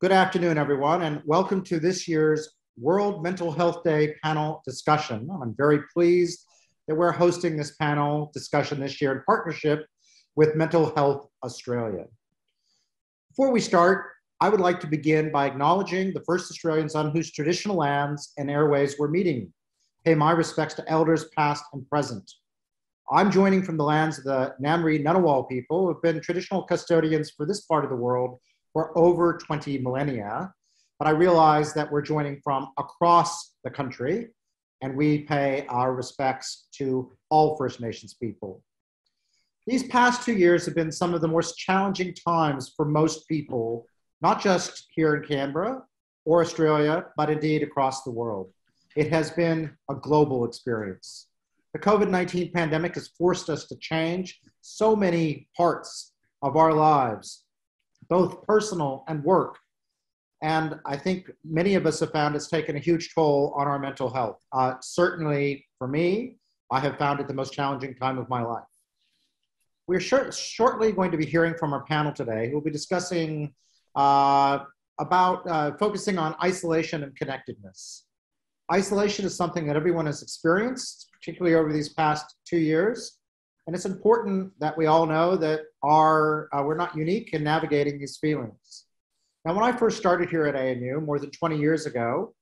Good afternoon, everyone, and welcome to this year's World Mental Health Day panel discussion. I'm very pleased that we're hosting this panel discussion this year in partnership with Mental Health Australia. Before we start, I would like to begin by acknowledging the first Australians on whose traditional lands and airways we're meeting. Pay my respects to elders past and present. I'm joining from the lands of the Ngambri Ngunnawal people who have been traditional custodians for this part of the world for over 20 millennia. But I realize that we're joining from across the country and we pay our respects to all First Nations people. These past two years have been some of the most challenging times for most people, not just here in Canberra or Australia, but indeed across the world. It has been a global experience. The COVID 19 pandemic has forced us to change so many parts of our lives, both personal and work. And I think many of us have found it's taken a huge toll on our mental health. Uh, certainly for me, I have found it the most challenging time of my life. We're short, shortly going to be hearing from our panel today, who will be discussing uh, about uh, focusing on isolation and connectedness. Isolation is something that everyone has experienced, particularly over these past two years. And it's important that we all know that our, uh, we're not unique in navigating these feelings. Now, when I first started here at ANU more than 20 years ago,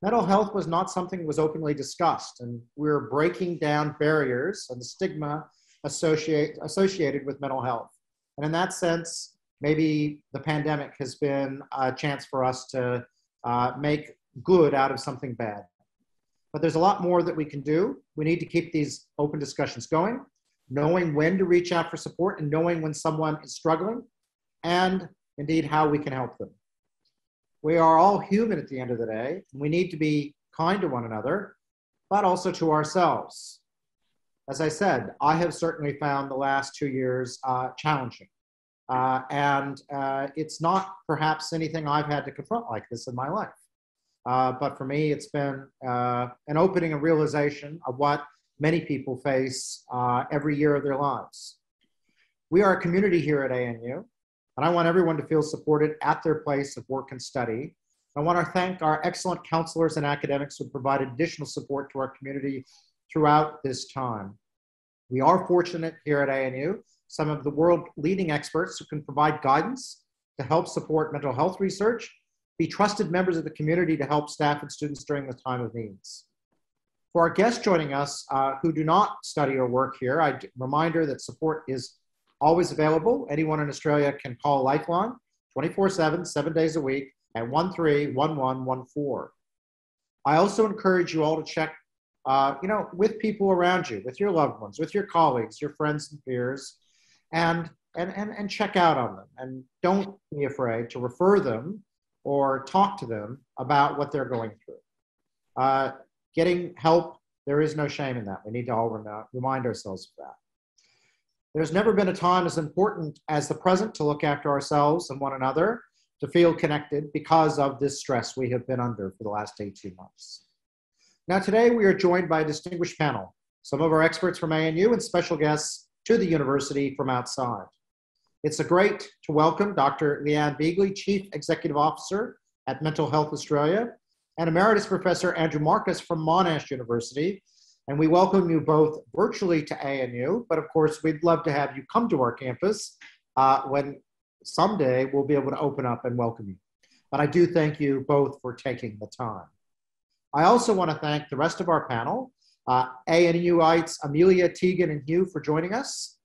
mental health was not something that was openly discussed. And we were breaking down barriers and the stigma associate, associated with mental health. And in that sense, maybe the pandemic has been a chance for us to uh, make good out of something bad. But there's a lot more that we can do. We need to keep these open discussions going, knowing when to reach out for support and knowing when someone is struggling, and indeed how we can help them. We are all human at the end of the day. And we need to be kind to one another, but also to ourselves. As I said, I have certainly found the last two years uh, challenging. Uh, and uh, it's not perhaps anything I've had to confront like this in my life. Uh, but for me, it's been uh, an opening and realization of what many people face uh, every year of their lives. We are a community here at ANU, and I want everyone to feel supported at their place of work and study. I want to thank our excellent counselors and academics who provided additional support to our community throughout this time. We are fortunate here at ANU, some of the world leading experts who can provide guidance to help support mental health research be trusted members of the community to help staff and students during the time of needs. For our guests joining us uh, who do not study or work here, a reminder that support is always available. Anyone in Australia can call Lifeline 24 7, seven days a week at 131114. I also encourage you all to check, uh, you know, with people around you, with your loved ones, with your colleagues, your friends and peers, and, and, and, and check out on them. And don't be afraid to refer them or talk to them about what they're going through. Uh, getting help, there is no shame in that. We need to all rem- remind ourselves of that. There's never been a time as important as the present to look after ourselves and one another, to feel connected because of this stress we have been under for the last 18 months. Now, today we are joined by a distinguished panel, some of our experts from ANU and special guests to the university from outside. It's a great to welcome Dr. Leanne Beagley, Chief Executive Officer at Mental Health Australia, and Emeritus Professor Andrew Markus from Monash University. And we welcome you both virtually to ANU, but of course, we'd love to have you come to our campus uh, when someday we'll be able to open up and welcome you. But I do thank you both for taking the time. I also want to thank the rest of our panel, uh, ANUites Amelia, Tegan, and Hugh for joining us.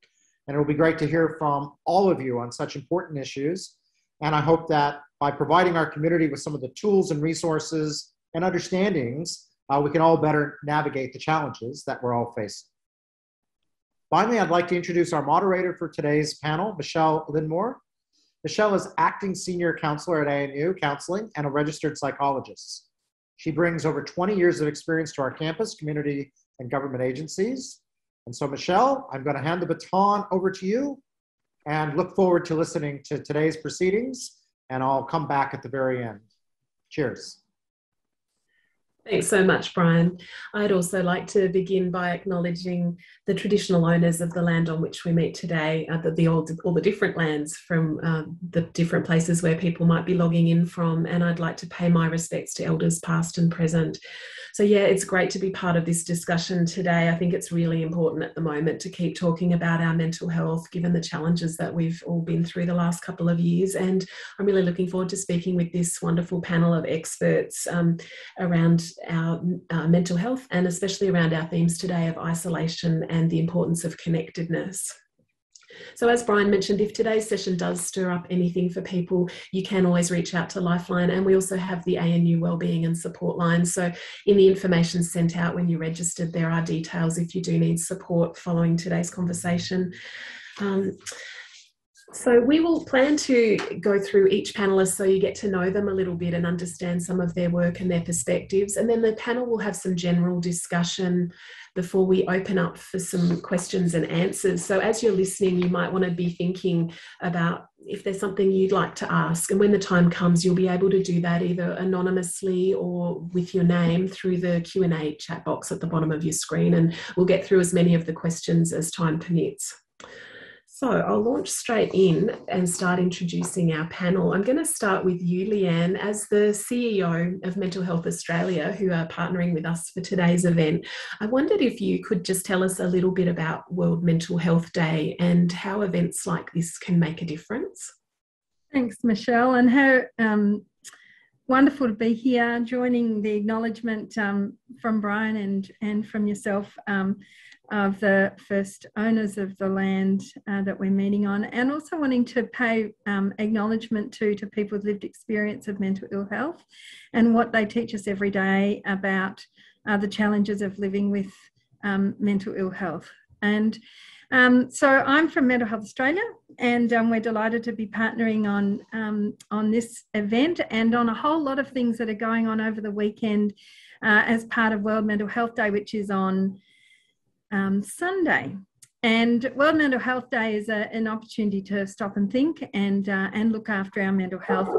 And it will be great to hear from all of you on such important issues. And I hope that by providing our community with some of the tools and resources and understandings, uh, we can all better navigate the challenges that we're all facing. Finally, I'd like to introduce our moderator for today's panel, Michelle Linmore. Michelle is acting senior counselor at ANU Counseling and a registered psychologist. She brings over 20 years of experience to our campus, community, and government agencies. And so, Michelle, I'm going to hand the baton over to you and look forward to listening to today's proceedings. And I'll come back at the very end. Cheers. Thanks so much, Brian. I'd also like to begin by acknowledging the traditional owners of the land on which we meet today, uh, the, the old, all the different lands from uh, the different places where people might be logging in from. And I'd like to pay my respects to elders past and present. So, yeah, it's great to be part of this discussion today. I think it's really important at the moment to keep talking about our mental health, given the challenges that we've all been through the last couple of years. And I'm really looking forward to speaking with this wonderful panel of experts um, around our uh, mental health and especially around our themes today of isolation and the importance of connectedness. So, as Brian mentioned, if today's session does stir up anything for people, you can always reach out to Lifeline. And we also have the ANU Wellbeing and Support line. So, in the information sent out when you registered, there are details if you do need support following today's conversation. Um, so we will plan to go through each panelist so you get to know them a little bit and understand some of their work and their perspectives. And then the panel will have some general discussion before we open up for some questions and answers. So as you're listening, you might want to be thinking about if there's something you'd like to ask. And when the time comes, you'll be able to do that either anonymously or with your name through the Q&A chat box at the bottom of your screen. And we'll get through as many of the questions as time permits. So I'll launch straight in and start introducing our panel. I'm going to start with you, Leanne, as the CEO of Mental Health Australia, who are partnering with us for today's event. I wondered if you could just tell us a little bit about World Mental Health Day and how events like this can make a difference. Thanks, Michelle, and how um, wonderful to be here, joining the acknowledgement um, from Brian and and from yourself. Um, of the first owners of the land uh, that we're meeting on, and also wanting to pay um, acknowledgement to to people with lived experience of mental ill health, and what they teach us every day about uh, the challenges of living with um, mental ill health. And um, so I'm from Mental Health Australia, and um, we're delighted to be partnering on um, on this event and on a whole lot of things that are going on over the weekend uh, as part of World Mental Health Day, which is on um, Sunday. And World Mental Health Day is a, an opportunity to stop and think and uh, and look after our mental health.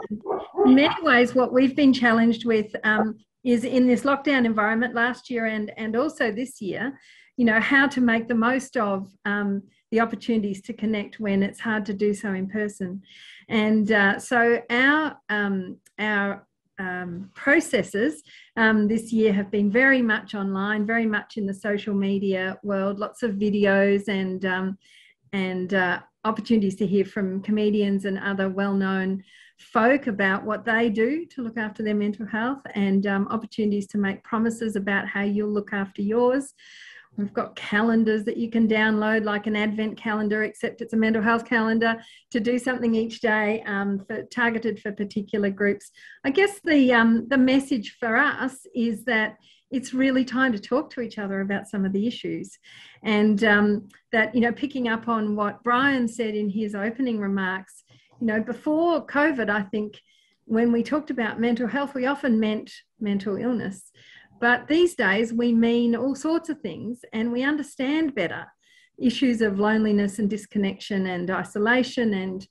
In many ways, what we've been challenged with um, is in this lockdown environment last year and and also this year, you know, how to make the most of um, the opportunities to connect when it's hard to do so in person. And uh, so our um, our um, processes um, this year have been very much online, very much in the social media world, lots of videos and um, and uh, opportunities to hear from comedians and other well-known folk about what they do to look after their mental health and um, opportunities to make promises about how you'll look after yours. We've got calendars that you can download, like an Advent calendar, except it's a mental health calendar to do something each day um, for, targeted for particular groups. I guess the um, the message for us is that it's really time to talk to each other about some of the issues, and um, that you know, picking up on what Brian said in his opening remarks, you know, before COVID, I think when we talked about mental health, we often meant mental illness. But these days, we mean all sorts of things and we understand better issues of loneliness and disconnection and isolation and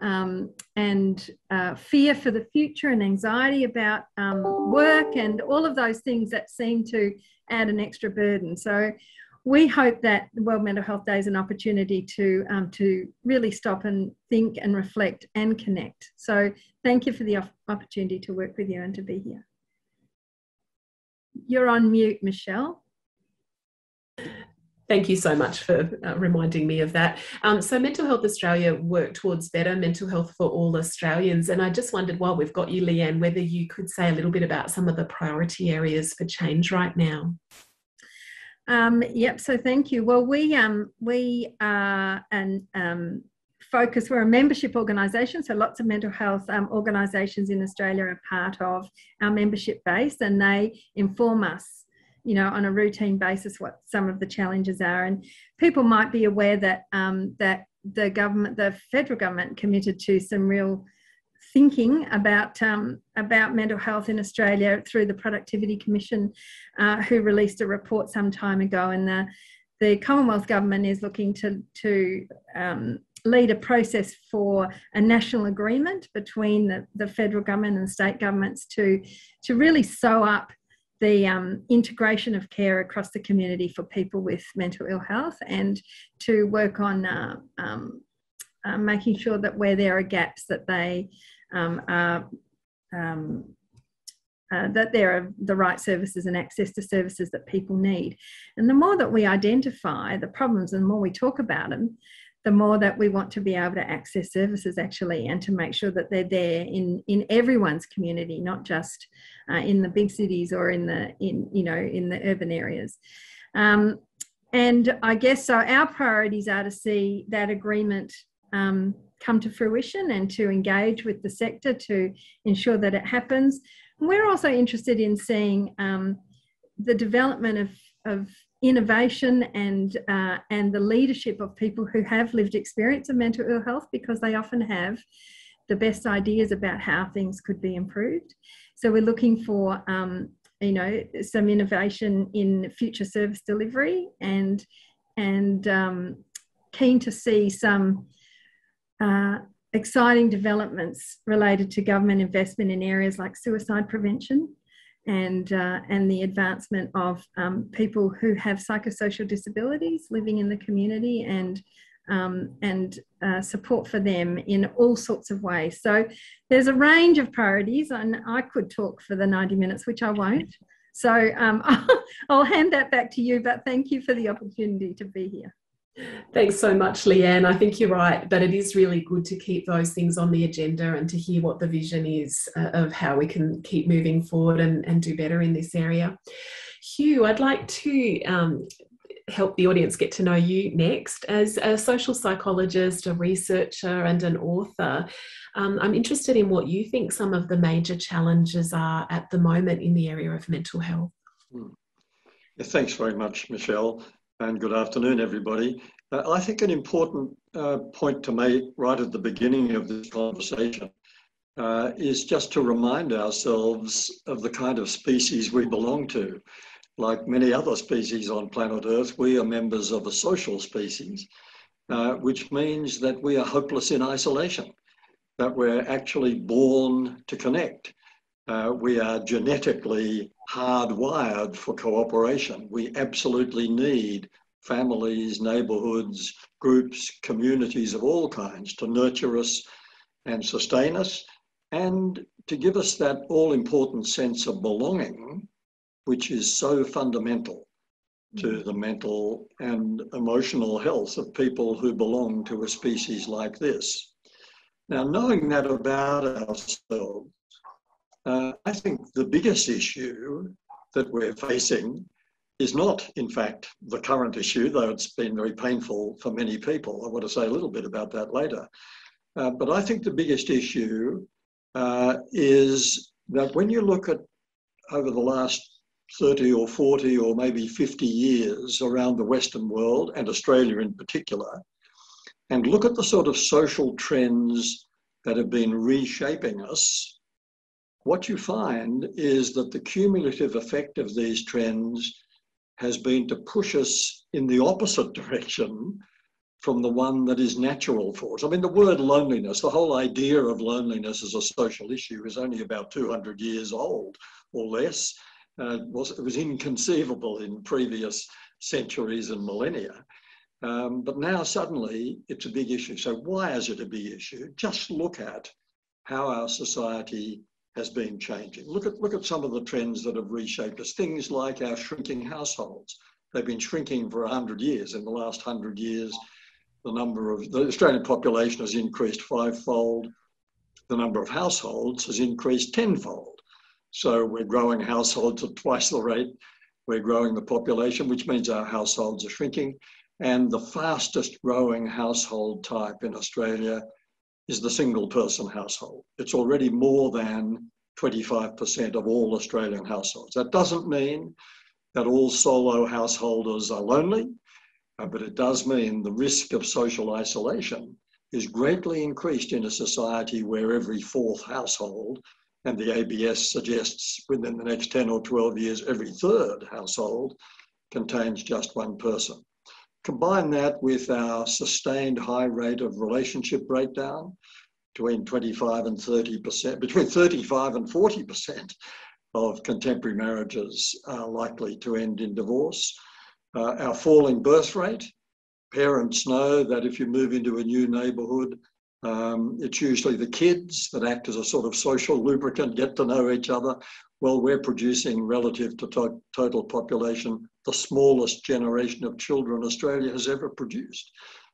um, and uh, fear for the future and anxiety about um, work and all of those things that seem to add an extra burden. So we hope that World Mental Health Day is an opportunity to um, to really stop and think and reflect and connect. So thank you for the opportunity to work with you and to be here. You're on mute, Michelle. Thank you so much for uh, reminding me of that. Um, so, Mental Health Australia work towards better mental health for all Australians. And I just wondered, while we've got you, Leanne, whether you could say a little bit about some of the priority areas for change right now. Um, yep. So, thank you. Well, we um, we are an um, focus, we're a membership organisation, so lots of mental health um, organisations in Australia are part of our membership base and they inform us, you know, on a routine basis what some of the challenges are. And people might be aware that um, that the government, the federal government, committed to some real thinking about um, about mental health in Australia through the Productivity Commission, uh, who released a report some time ago, and the the Commonwealth government is looking to to um, lead a process for a national agreement between the, the federal government and state governments to, to really sew up the um, integration of care across the community for people with mental ill health and to work on uh, um, uh, making sure that where there are gaps that they um, are um, uh, that there are the right services and access to services that people need. And the more that we identify the problems and the more we talk about them, the more that we want to be able to access services actually and to make sure that they're there in, in everyone's community, not just uh, in the big cities or in the in you know in the urban areas. Um, and I guess so our priorities are to see that agreement um, come to fruition and to engage with the sector to ensure that it happens. We're also interested in seeing um, the development of, of innovation and uh, and the leadership of people who have lived experience of mental ill health because they often have the best ideas about how things could be improved. So we're looking for um, you know some innovation in future service delivery and and um, keen to see some uh, exciting developments related to government investment in areas like suicide prevention and, uh, and the advancement of um, people who have psychosocial disabilities living in the community and, um, and uh, support for them in all sorts of ways. So there's a range of priorities, and I could talk for the 90 minutes, which I won't. So um, I'll hand that back to you, but thank you for the opportunity to be here. Thanks so much, Leanne. I think you're right, but it is really good to keep those things on the agenda and to hear what the vision is uh, of how we can keep moving forward and, and do better in this area. Hugh, I'd like to um, help the audience get to know you next. As a social psychologist, a researcher, and an author, um, I'm interested in what you think some of the major challenges are at the moment in the area of mental health. Yeah, thanks very much, Michelle and good afternoon, everybody. Uh, I think an important uh, point to make right at the beginning of this conversation uh, is just to remind ourselves of the kind of species we belong to. Like many other species on planet Earth, we are members of a social species, uh, which means that we are hopeless in isolation, that we're actually born to connect. Uh, we are genetically hardwired for cooperation. We absolutely need families, neighborhoods, groups, communities of all kinds to nurture us and sustain us and to give us that all important sense of belonging, which is so fundamental to mm. the mental and emotional health of people who belong to a species like this. Now, knowing that about ourselves, uh, I think the biggest issue that we're facing is not, in fact, the current issue, though it's been very painful for many people. I want to say a little bit about that later. Uh, but I think the biggest issue uh, is that when you look at over the last 30 or 40 or maybe 50 years around the Western world and Australia in particular, and look at the sort of social trends that have been reshaping us, what you find is that the cumulative effect of these trends has been to push us in the opposite direction from the one that is natural for us. I mean, the word loneliness, the whole idea of loneliness as a social issue is only about 200 years old or less. Uh, it, was, it was inconceivable in previous centuries and millennia. Um, but now suddenly it's a big issue. So why is it a big issue? Just look at how our society has been changing. Look at, look at some of the trends that have reshaped us. Things like our shrinking households. They've been shrinking for 100 years. In the last 100 years, the number of the Australian population has increased fivefold. The number of households has increased tenfold. So we're growing households at twice the rate. We're growing the population, which means our households are shrinking. And the fastest growing household type in Australia is the single person household. It's already more than 25% of all Australian households. That doesn't mean that all solo householders are lonely, uh, but it does mean the risk of social isolation is greatly increased in a society where every fourth household, and the ABS suggests within the next 10 or 12 years, every third household contains just one person. Combine that with our sustained high rate of relationship breakdown, between 25 and 30%, between 35 and 40% of contemporary marriages are likely to end in divorce. Uh, our falling birth rate, parents know that if you move into a new neighbourhood, um, it's usually the kids that act as a sort of social lubricant, get to know each other. Well, we're producing relative to, to total population the smallest generation of children Australia has ever produced.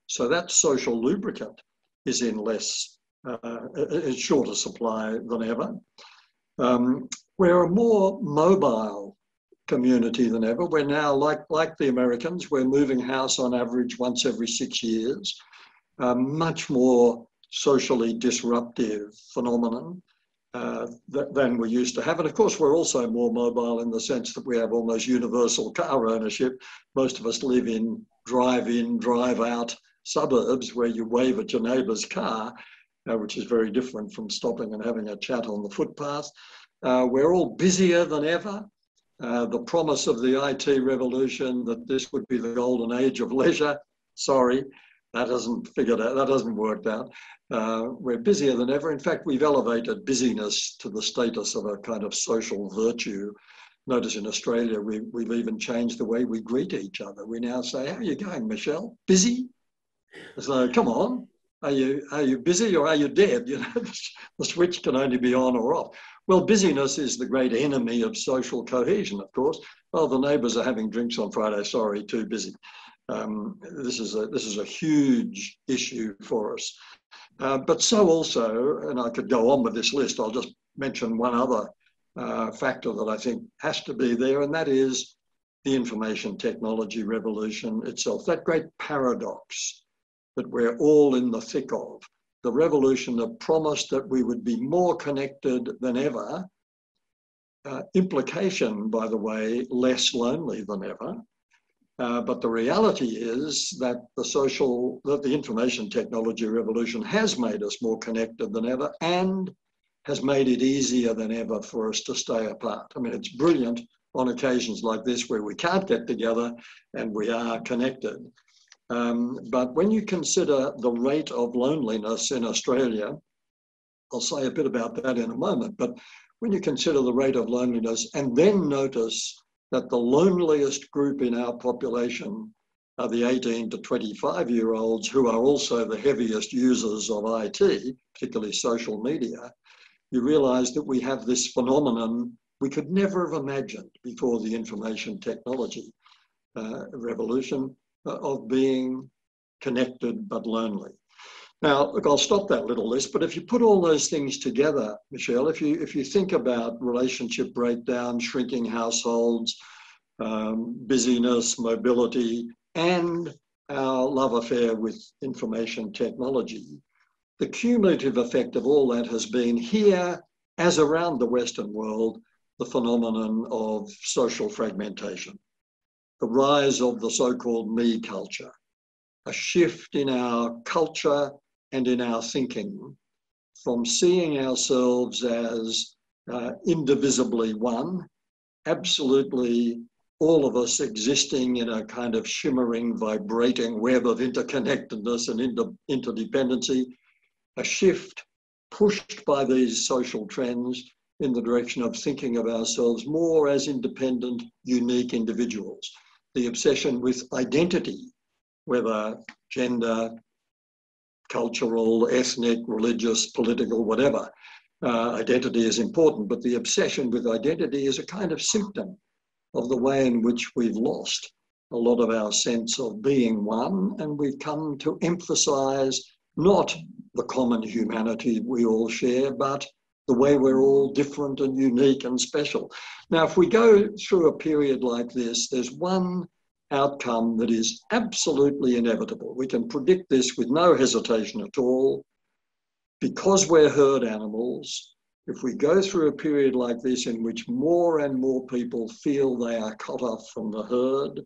So that social lubricant is in less, uh, is shorter supply than ever. Um, we're a more mobile community than ever. We're now, like, like the Americans, we're moving house on average once every six years. Um, much more socially disruptive phenomenon uh, th- than we used to have. And of course, we're also more mobile in the sense that we have almost universal car ownership. Most of us live in drive in, drive out suburbs where you wave at your neighbour's car, uh, which is very different from stopping and having a chat on the footpath. Uh, we're all busier than ever. Uh, the promise of the IT revolution that this would be the golden age of leisure, sorry, that hasn't figured out, that hasn't worked out. Uh, we're busier than ever. In fact, we've elevated busyness to the status of a kind of social virtue. Notice in Australia, we, we've even changed the way we greet each other. We now say, How are you going, Michelle? Busy? So, come on, are you, are you busy or are you dead? You know, the switch can only be on or off. Well, busyness is the great enemy of social cohesion, of course. Oh, the neighbours are having drinks on Friday. Sorry, too busy. Um, this is a this is a huge issue for us. Uh, but so also, and I could go on with this list. I'll just mention one other uh, factor that I think has to be there, and that is the information technology revolution itself. That great paradox that we're all in the thick of the revolution that promised that we would be more connected than ever. Uh, implication, by the way, less lonely than ever. Uh, but the reality is that the social, that the information technology revolution has made us more connected than ever and has made it easier than ever for us to stay apart. I mean, it's brilliant on occasions like this where we can't get together and we are connected. Um, but when you consider the rate of loneliness in Australia, I'll say a bit about that in a moment, but when you consider the rate of loneliness and then notice that the loneliest group in our population are the 18 to 25 year olds who are also the heaviest users of IT, particularly social media, you realize that we have this phenomenon we could never have imagined before the information technology uh, revolution of being connected but lonely. Now, look, I'll stop that little list, but if you put all those things together, Michelle, if you if you think about relationship breakdown, shrinking households, um, busyness, mobility, and our love affair with information technology, the cumulative effect of all that has been here, as around the Western world, the phenomenon of social fragmentation the rise of the so-called me culture, a shift in our culture and in our thinking from seeing ourselves as uh, indivisibly one, absolutely all of us existing in a kind of shimmering, vibrating web of interconnectedness and inter- interdependency, a shift pushed by these social trends in the direction of thinking of ourselves more as independent, unique individuals. The obsession with identity, whether gender, cultural, ethnic, religious, political, whatever. Uh, identity is important, but the obsession with identity is a kind of symptom of the way in which we've lost a lot of our sense of being one, and we've come to emphasize not the common humanity we all share, but the way we're all different and unique and special. Now, if we go through a period like this, there's one outcome that is absolutely inevitable. We can predict this with no hesitation at all. Because we're herd animals, if we go through a period like this in which more and more people feel they are cut off from the herd,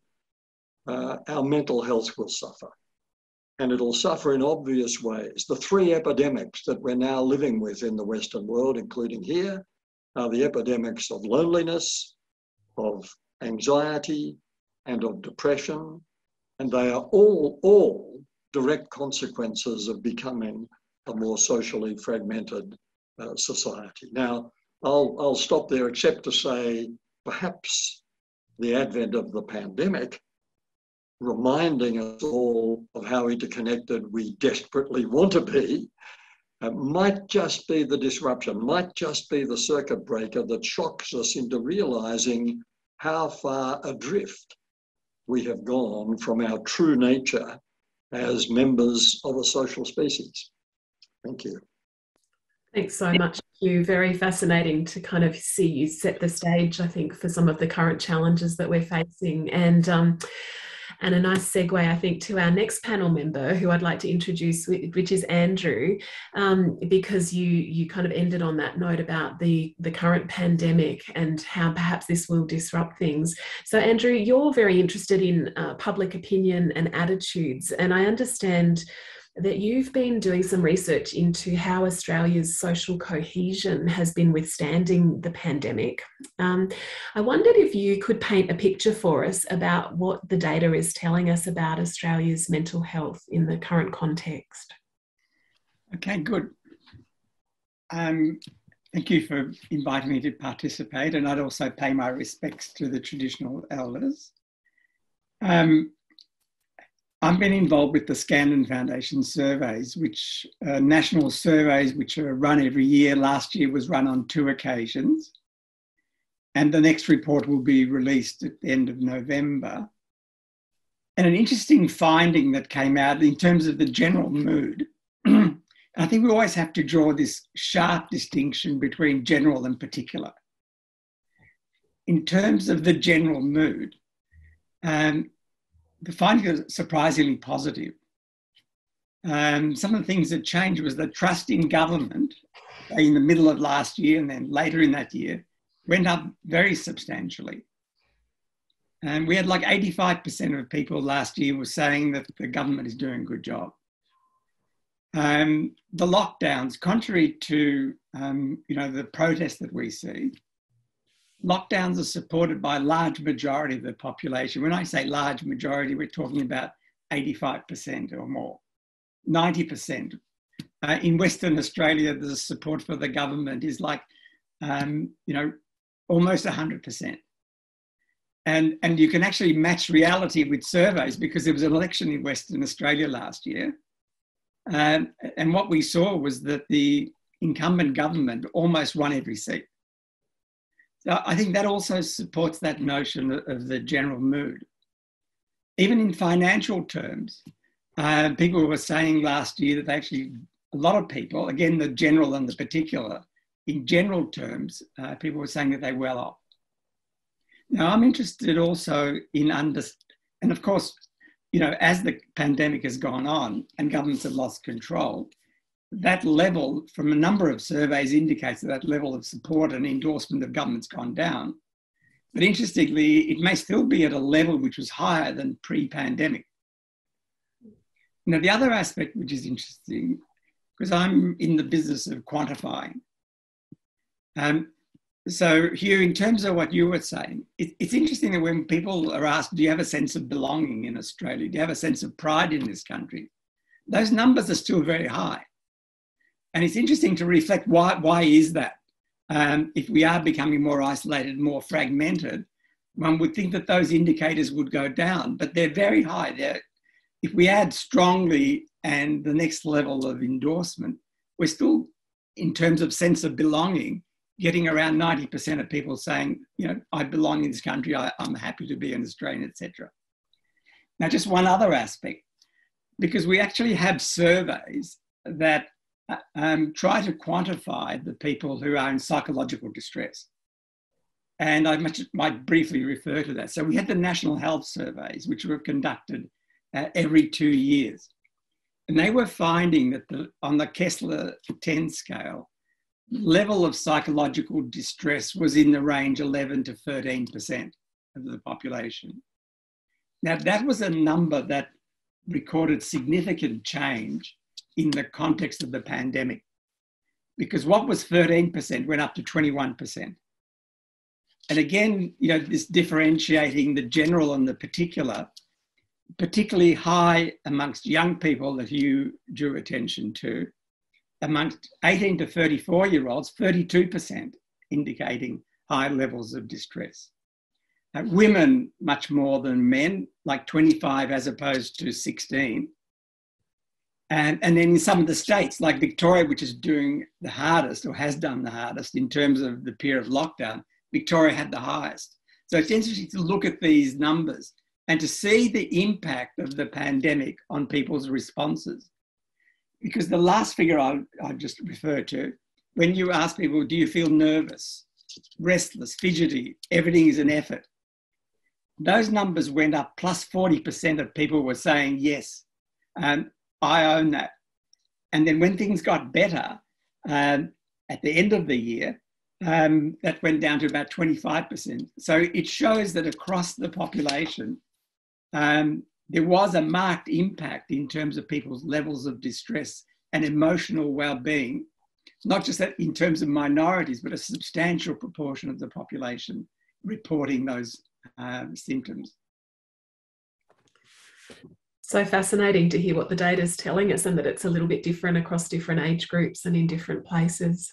uh, our mental health will suffer and it'll suffer in obvious ways. The three epidemics that we're now living with in the Western world, including here, are the epidemics of loneliness, of anxiety, and of depression. And they are all, all direct consequences of becoming a more socially fragmented uh, society. Now, I'll, I'll stop there except to say perhaps the advent of the pandemic reminding us all of how interconnected we desperately want to be uh, might just be the disruption, might just be the circuit breaker that shocks us into realizing how far adrift we have gone from our true nature as members of a social species. Thank you. Thanks so much. You very fascinating to kind of see you set the stage. I think for some of the current challenges that we're facing, and um, and a nice segue, I think, to our next panel member, who I'd like to introduce, which is Andrew, um, because you you kind of ended on that note about the the current pandemic and how perhaps this will disrupt things. So, Andrew, you're very interested in uh, public opinion and attitudes, and I understand that you've been doing some research into how Australia's social cohesion has been withstanding the pandemic. Um, I wondered if you could paint a picture for us about what the data is telling us about Australia's mental health in the current context. Okay, good. Um, thank you for inviting me to participate, and I'd also pay my respects to the traditional elders. Um, I've been involved with the Scanlon Foundation surveys, which uh, national surveys which are run every year. Last year was run on two occasions. And the next report will be released at the end of November. And an interesting finding that came out in terms of the general mood. I think we always have to draw this sharp distinction between general and particular. In terms of the general mood, um, the findings are surprisingly positive. Um, some of the things that changed was the trust in government in the middle of last year and then later in that year went up very substantially. And we had like 85% of people last year were saying that the government is doing a good job. Um, the lockdowns, contrary to um, you know the protests that we see, lockdowns are supported by a large majority of the population. When I say large majority, we're talking about 85% or more, 90%. Uh, in Western Australia, the support for the government is like, um, you know, almost 100%. And, and you can actually match reality with surveys because there was an election in Western Australia last year. Um, and what we saw was that the incumbent government almost won every seat. So I think that also supports that notion of the general mood. Even in financial terms, uh, people were saying last year that actually, a lot of people, again, the general and the particular, in general terms, uh, people were saying that they're well off. Now, I'm interested also in and of course, you know, as the pandemic has gone on and governments have lost control, that level from a number of surveys indicates that that level of support and endorsement of government's gone down. But interestingly, it may still be at a level which was higher than pre-pandemic. Now, the other aspect which is interesting, because I'm in the business of quantifying. Um, so here, in terms of what you were saying, it, it's interesting that when people are asked, do you have a sense of belonging in Australia? Do you have a sense of pride in this country? Those numbers are still very high. And it's interesting to reflect why, why is that? Um, if we are becoming more isolated, more fragmented, one would think that those indicators would go down, but they're very high. They're, if we add strongly and the next level of endorsement, we're still, in terms of sense of belonging, getting around 90% of people saying, you know, I belong in this country, I, am happy to be an Australian, etc. Now, just one other aspect, because we actually have surveys that um, try to quantify the people who are in psychological distress. And I might briefly refer to that. So we had the national health surveys, which were conducted uh, every two years. And they were finding that the, on the Kessler 10 scale, level of psychological distress was in the range 11 to 13% of the population. Now, that was a number that recorded significant change in the context of the pandemic. Because what was 13% went up to 21%. And again, you know, this differentiating the general and the particular, particularly high amongst young people that you drew attention to. Amongst 18 to 34 year olds, 32% indicating high levels of distress. Uh, women, much more than men, like 25 as opposed to 16. And, and then in some of the states, like Victoria, which is doing the hardest or has done the hardest in terms of the period of lockdown, Victoria had the highest. So it's interesting to look at these numbers and to see the impact of the pandemic on people's responses. Because the last figure I, I just referred to, when you ask people, do you feel nervous, restless, fidgety, everything is an effort, those numbers went up plus 40% of people were saying, yes, um, I own that. And then when things got better um, at the end of the year, um, that went down to about 25%. So it shows that across the population, um, there was a marked impact in terms of people's levels of distress and emotional well-being, not just that in terms of minorities, but a substantial proportion of the population reporting those um, symptoms. So fascinating to hear what the data is telling us and that it's a little bit different across different age groups and in different places.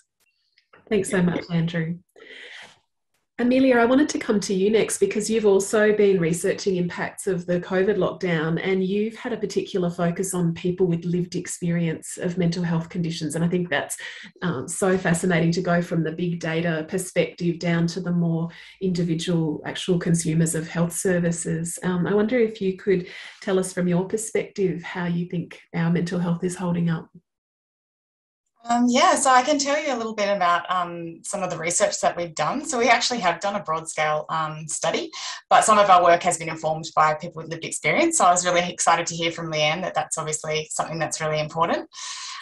Thanks so much, Andrew. Amelia, I wanted to come to you next because you've also been researching impacts of the COVID lockdown and you've had a particular focus on people with lived experience of mental health conditions. And I think that's um, so fascinating to go from the big data perspective down to the more individual actual consumers of health services. Um, I wonder if you could tell us from your perspective how you think our mental health is holding up. Um, yeah, so I can tell you a little bit about um, some of the research that we've done. So we actually have done a broad scale um, study, but some of our work has been informed by people with lived experience. So I was really excited to hear from Leanne that that's obviously something that's really important.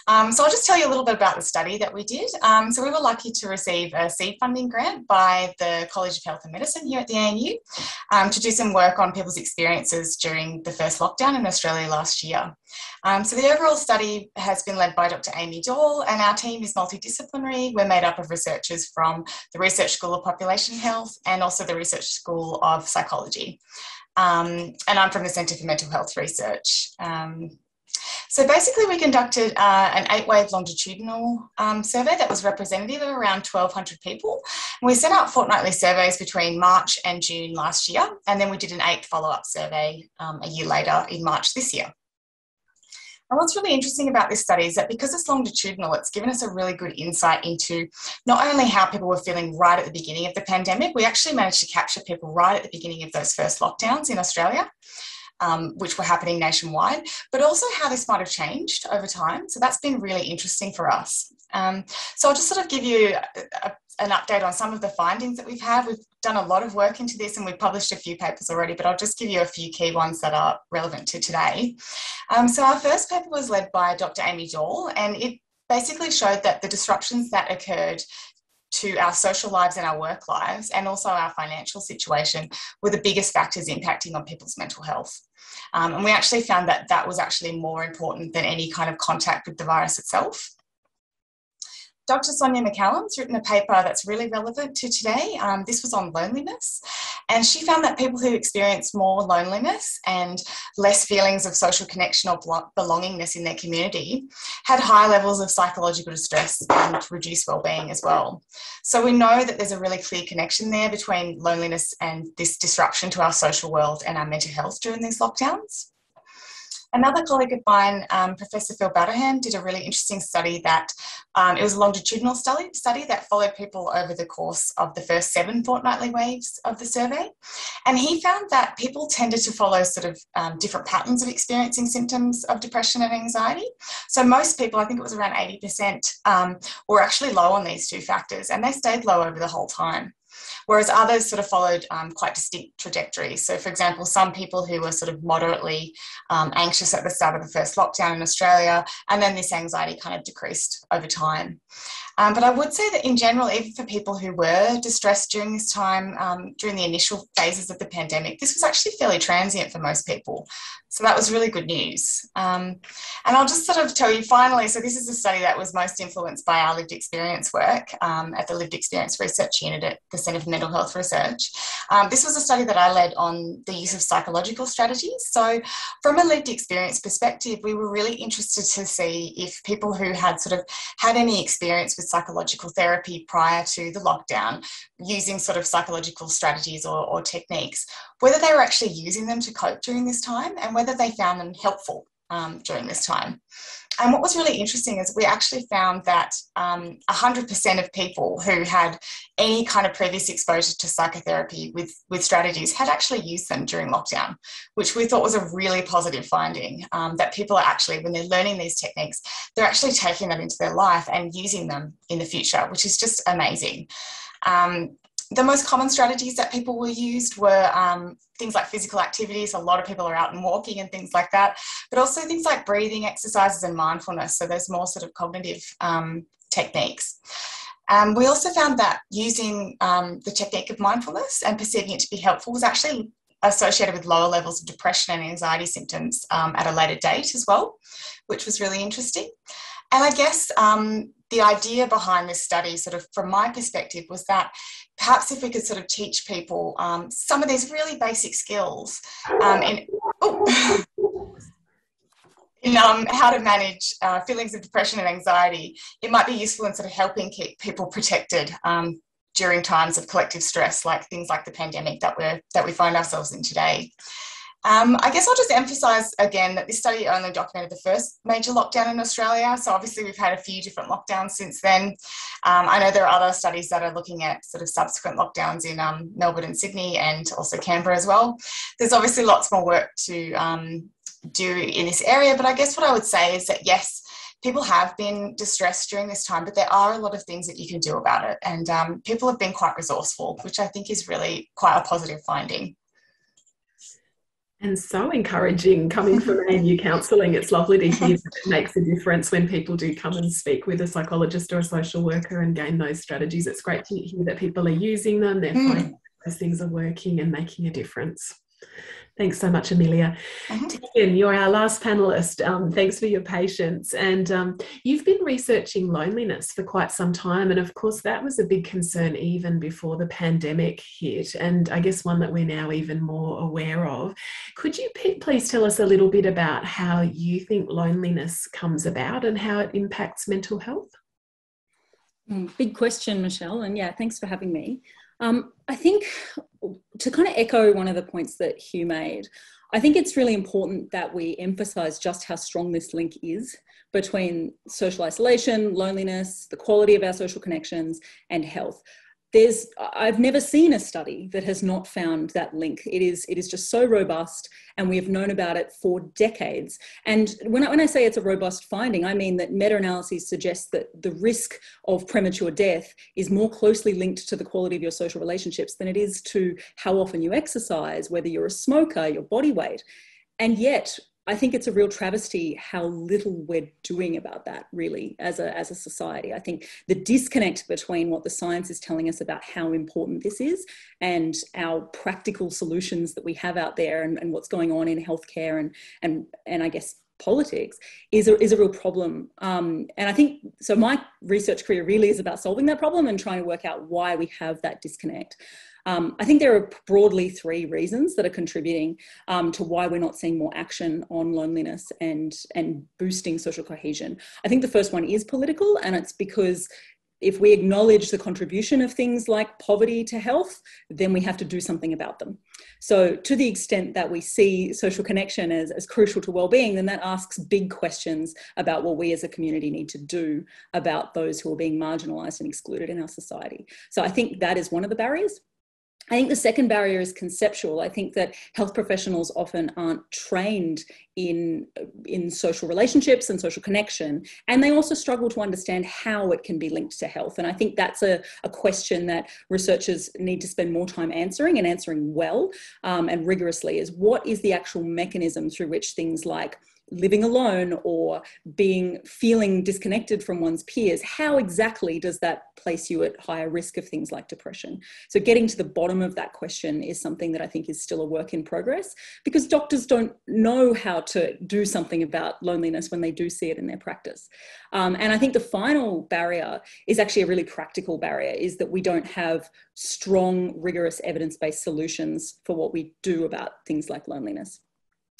Um, so I'll just tell you a little bit about the study that we did. Um, so we were lucky to receive a seed funding grant by the College of Health and Medicine here at the ANU um, to do some work on people's experiences during the first lockdown in Australia last year. Um, so the overall study has been led by Dr. Amy Dawel and our team is multidisciplinary. We're made up of researchers from the Research School of Population Health and also the Research School of Psychology. Um, and I'm from the Centre for Mental Health Research. Um, so basically, we conducted uh, an eight wave longitudinal um, survey that was representative of around 1,200 people. We sent out fortnightly surveys between March and June last year, and then we did an eighth follow up survey um, a year later in March this year. And what's really interesting about this study is that because it's longitudinal, it's given us a really good insight into not only how people were feeling right at the beginning of the pandemic, we actually managed to capture people right at the beginning of those first lockdowns in Australia um, which were happening nationwide, but also how this might have changed over time. So that's been really interesting for us. Um, so I'll just sort of give you a, a, an update on some of the findings that we've had. We've done a lot of work into this and we've published a few papers already, but I'll just give you a few key ones that are relevant to today. Um, so our first paper was led by Dr. Amy Dawel and it basically showed that the disruptions that occurred to our social lives and our work lives, and also our financial situation, were the biggest factors impacting on people's mental health. Um, and we actually found that that was actually more important than any kind of contact with the virus itself. Dr. Sonia McCallum's written a paper that's really relevant to today. Um, this was on loneliness, and she found that people who experience more loneliness and less feelings of social connection or belongingness in their community had higher levels of psychological distress and reduced well-being as well. So we know that there's a really clear connection there between loneliness and this disruption to our social world and our mental health during these lockdowns. Another colleague of mine, um, Professor Phil Batterham, did a really interesting study that um, it was a longitudinal study, study that followed people over the course of the first seven fortnightly waves of the survey. And he found that people tended to follow sort of um, different patterns of experiencing symptoms of depression and anxiety. So most people, I think it was around 80%, um, were actually low on these two factors and they stayed low over the whole time whereas others sort of followed um, quite distinct trajectories. So, for example, some people who were sort of moderately um, anxious at the start of the first lockdown in Australia, and then this anxiety kind of decreased over time. Um, but I would say that in general, even for people who were distressed during this time, um, during the initial phases of the pandemic, this was actually fairly transient for most people. So that was really good news. Um, and I'll just sort of tell you finally so, this is a study that was most influenced by our lived experience work um, at the Lived Experience Research Unit at the Centre for Mental Health Research. Um, this was a study that I led on the use of psychological strategies. So, from a lived experience perspective, we were really interested to see if people who had sort of had any experience with psychological therapy prior to the lockdown using sort of psychological strategies or, or techniques, whether they were actually using them to cope during this time and whether they found them helpful um, during this time. And what was really interesting is we actually found that um, 100% of people who had any kind of previous exposure to psychotherapy with, with strategies had actually used them during lockdown, which we thought was a really positive finding um, that people are actually, when they're learning these techniques, they're actually taking them into their life and using them in the future, which is just amazing. Um, the most common strategies that people were used were um, things like physical activities. A lot of people are out and walking and things like that, but also things like breathing exercises and mindfulness. So there's more sort of cognitive um, techniques. Um, we also found that using um, the technique of mindfulness and perceiving it to be helpful was actually associated with lower levels of depression and anxiety symptoms um, at a later date as well, which was really interesting. And I guess um, the idea behind this study, sort of from my perspective, was that perhaps if we could sort of teach people um, some of these really basic skills um, in, oh, in um, how to manage uh, feelings of depression and anxiety, it might be useful in sort of helping keep people protected um, during times of collective stress, like things like the pandemic that we're that we find ourselves in today. Um, I guess I'll just emphasise again that this study only documented the first major lockdown in Australia. So obviously we've had a few different lockdowns since then. Um, I know there are other studies that are looking at sort of subsequent lockdowns in um, Melbourne and Sydney and also Canberra as well. There's obviously lots more work to um, do in this area, but I guess what I would say is that yes, people have been distressed during this time, but there are a lot of things that you can do about it. And um, people have been quite resourceful, which I think is really quite a positive finding and so encouraging coming from ANU counselling. It's lovely to hear that it makes a difference when people do come and speak with a psychologist or a social worker and gain those strategies. It's great to hear that people are using them, they're mm. finding those things are working and making a difference. Thanks so much, Amelia. Uh-huh. Tegan, you're our last panelist. Um, thanks for your patience. And um, you've been researching loneliness for quite some time. And of course, that was a big concern even before the pandemic hit. And I guess one that we're now even more aware of. Could you please tell us a little bit about how you think loneliness comes about and how it impacts mental health? Mm, big question, Michelle. And yeah, thanks for having me. Um, I think to kind of echo one of the points that Hugh made, I think it's really important that we emphasize just how strong this link is between social isolation, loneliness, the quality of our social connections, and health there's i've never seen a study that has not found that link. It is it is just so robust and we have known about it for decades. And when I, when I say it's a robust finding i mean that meta-analyses suggest that the risk of premature death is more closely linked to the quality of your social relationships than it is to how often you exercise whether you're a smoker your body weight. And yet I think it's a real travesty how little we're doing about that, really, as a, as a society. I think the disconnect between what the science is telling us about how important this is and our practical solutions that we have out there and, and what's going on in healthcare and, and, and I guess politics is a, is a real problem. Um, and I think so. My research career really is about solving that problem and trying to work out why we have that disconnect. Um, I think there are broadly three reasons that are contributing um, to why we're not seeing more action on loneliness and, and boosting social cohesion. I think the first one is political, and it's because if we acknowledge the contribution of things like poverty to health, then we have to do something about them. So, to the extent that we see social connection as, as crucial to well-being, then that asks big questions about what we as a community need to do about those who are being marginalised and excluded in our society. So, I think that is one of the barriers. I think the second barrier is conceptual. I think that health professionals often aren't trained in, in social relationships and social connection, and they also struggle to understand how it can be linked to health. And I think that's a, a question that researchers need to spend more time answering and answering well um, and rigorously is what is the actual mechanism through which things like living alone or being feeling disconnected from one's peers, how exactly does that place you at higher risk of things like depression? So, getting to the bottom of that question is something that I think is still a work in progress because doctors don't know how to do something about loneliness when they do see it in their practice. Um, and I think the final barrier is actually a really practical barrier is that we don't have strong, rigorous evidence based solutions for what we do about things like loneliness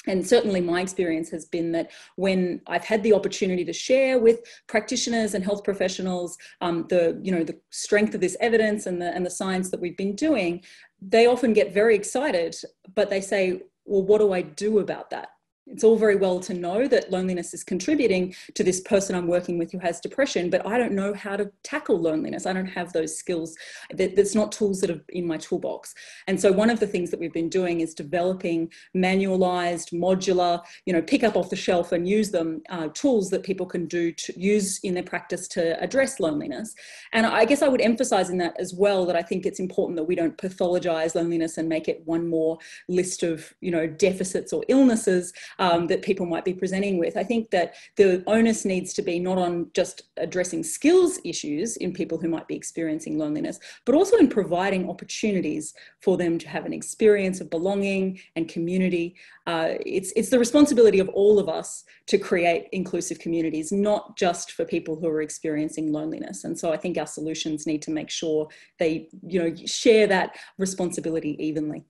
and certainly my experience has been that when i've had the opportunity to share with practitioners and health professionals um, the you know the strength of this evidence and the and the science that we've been doing they often get very excited but they say well what do i do about that it's all very well to know that loneliness is contributing to this person I'm working with who has depression, but I don't know how to tackle loneliness. I don't have those skills. That's not tools that are in my toolbox. And so one of the things that we've been doing is developing manualized, modular, you know, pick up off the shelf and use them uh, tools that people can do to use in their practice to address loneliness. And I guess I would emphasize in that as well that I think it's important that we don't pathologize loneliness and make it one more list of, you know, deficits or illnesses um, that people might be presenting with. I think that the onus needs to be not on just addressing skills issues in people who might be experiencing loneliness, but also in providing opportunities for them to have an experience of belonging and community. Uh, it's, it's the responsibility of all of us to create inclusive communities, not just for people who are experiencing loneliness. And so I think our solutions need to make sure they, you know, share that responsibility evenly.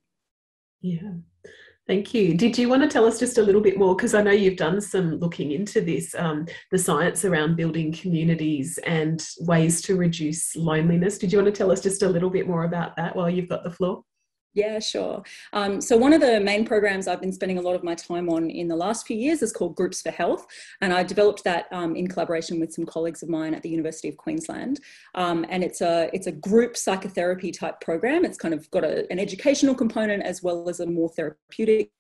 Yeah. Thank you. Did you want to tell us just a little bit more? Because I know you've done some looking into this, um, the science around building communities and ways to reduce loneliness. Did you want to tell us just a little bit more about that while you've got the floor? Yeah, sure. Um, so, one of the main programs I've been spending a lot of my time on in the last few years is called Groups for Health. And I developed that um, in collaboration with some colleagues of mine at the University of Queensland. Um, and it's a, it's a group psychotherapy type program. It's kind of got a, an educational component as well as a more therapeutic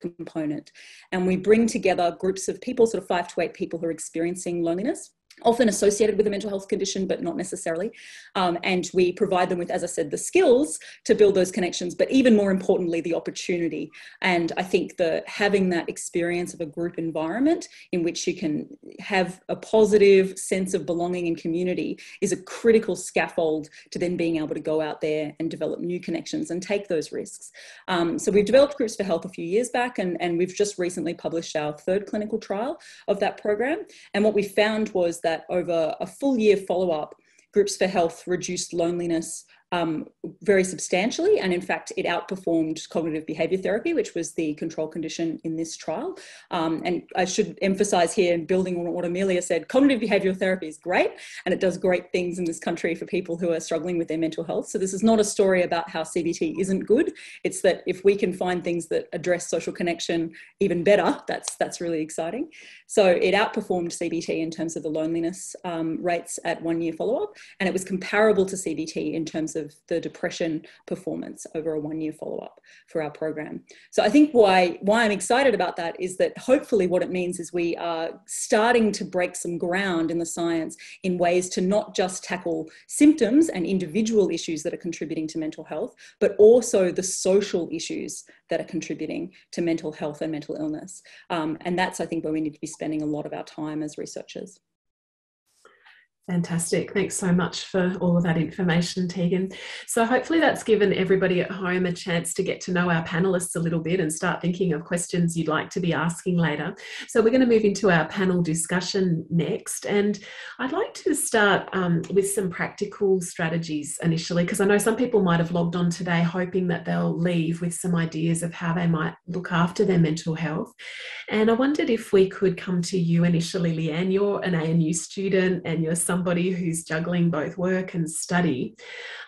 component. And we bring together groups of people, sort of five to eight people who are experiencing loneliness often associated with a mental health condition, but not necessarily. Um, and we provide them with, as I said, the skills to build those connections, but even more importantly, the opportunity. And I think that having that experience of a group environment in which you can have a positive sense of belonging and community is a critical scaffold to then being able to go out there and develop new connections and take those risks. Um, so we've developed Groups for Health a few years back, and, and we've just recently published our third clinical trial of that program. And what we found was that over a full year follow up, Groups for Health reduced loneliness um, very substantially. And in fact, it outperformed cognitive behavior therapy, which was the control condition in this trial. Um, and I should emphasize here, building on what Amelia said, cognitive behavioral therapy is great and it does great things in this country for people who are struggling with their mental health. So this is not a story about how CBT isn't good. It's that if we can find things that address social connection even better, that's, that's really exciting. So it outperformed CBT in terms of the loneliness um, rates at one year follow up. And it was comparable to CBT in terms of the depression performance over a one year follow up for our program. So I think why, why I'm excited about that is that hopefully what it means is we are starting to break some ground in the science in ways to not just tackle symptoms and individual issues that are contributing to mental health, but also the social issues that are contributing to mental health and mental illness. Um, and that's, I think, where we need to be spending a lot of our time as researchers. Fantastic. Thanks so much for all of that information, Tegan. So, hopefully, that's given everybody at home a chance to get to know our panelists a little bit and start thinking of questions you'd like to be asking later. So, we're going to move into our panel discussion next. And I'd like to start um, with some practical strategies initially, because I know some people might have logged on today hoping that they'll leave with some ideas of how they might look after their mental health. And I wondered if we could come to you initially, Leanne. You're an ANU student and you're somebody who's juggling both work and study.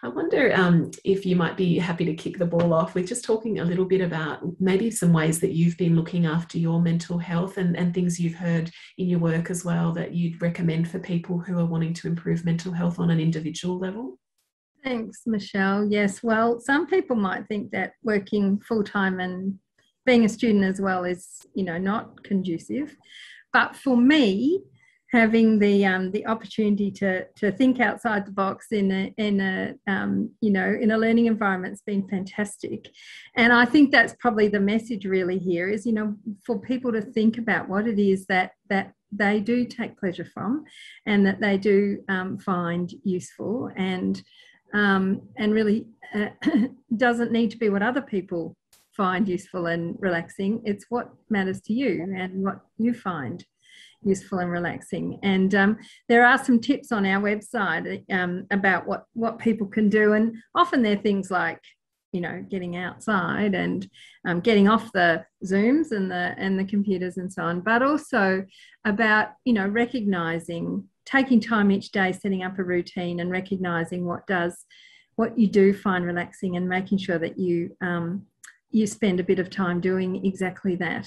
I wonder um, if you might be happy to kick the ball off with just talking a little bit about maybe some ways that you've been looking after your mental health and, and things you've heard in your work as well that you'd recommend for people who are wanting to improve mental health on an individual level. Thanks, Michelle. Yes, well, some people might think that working full time and being a student as well is, you know, not conducive. But for me, having the um, the opportunity to to think outside the box in a in a um, you know in a learning environment has been fantastic, and I think that's probably the message really here is you know for people to think about what it is that that they do take pleasure from, and that they do um, find useful and um, and really uh, doesn't need to be what other people find useful and relaxing. It's what matters to you and what you find useful and relaxing. And um, there are some tips on our website um, about what what people can do, and often they're things like you know getting outside and um, getting off the zooms and the and the computers and so on but also about you know recognizing taking time each day setting up a routine and recognizing what does what you do find relaxing and making sure that you um, you spend a bit of time doing exactly that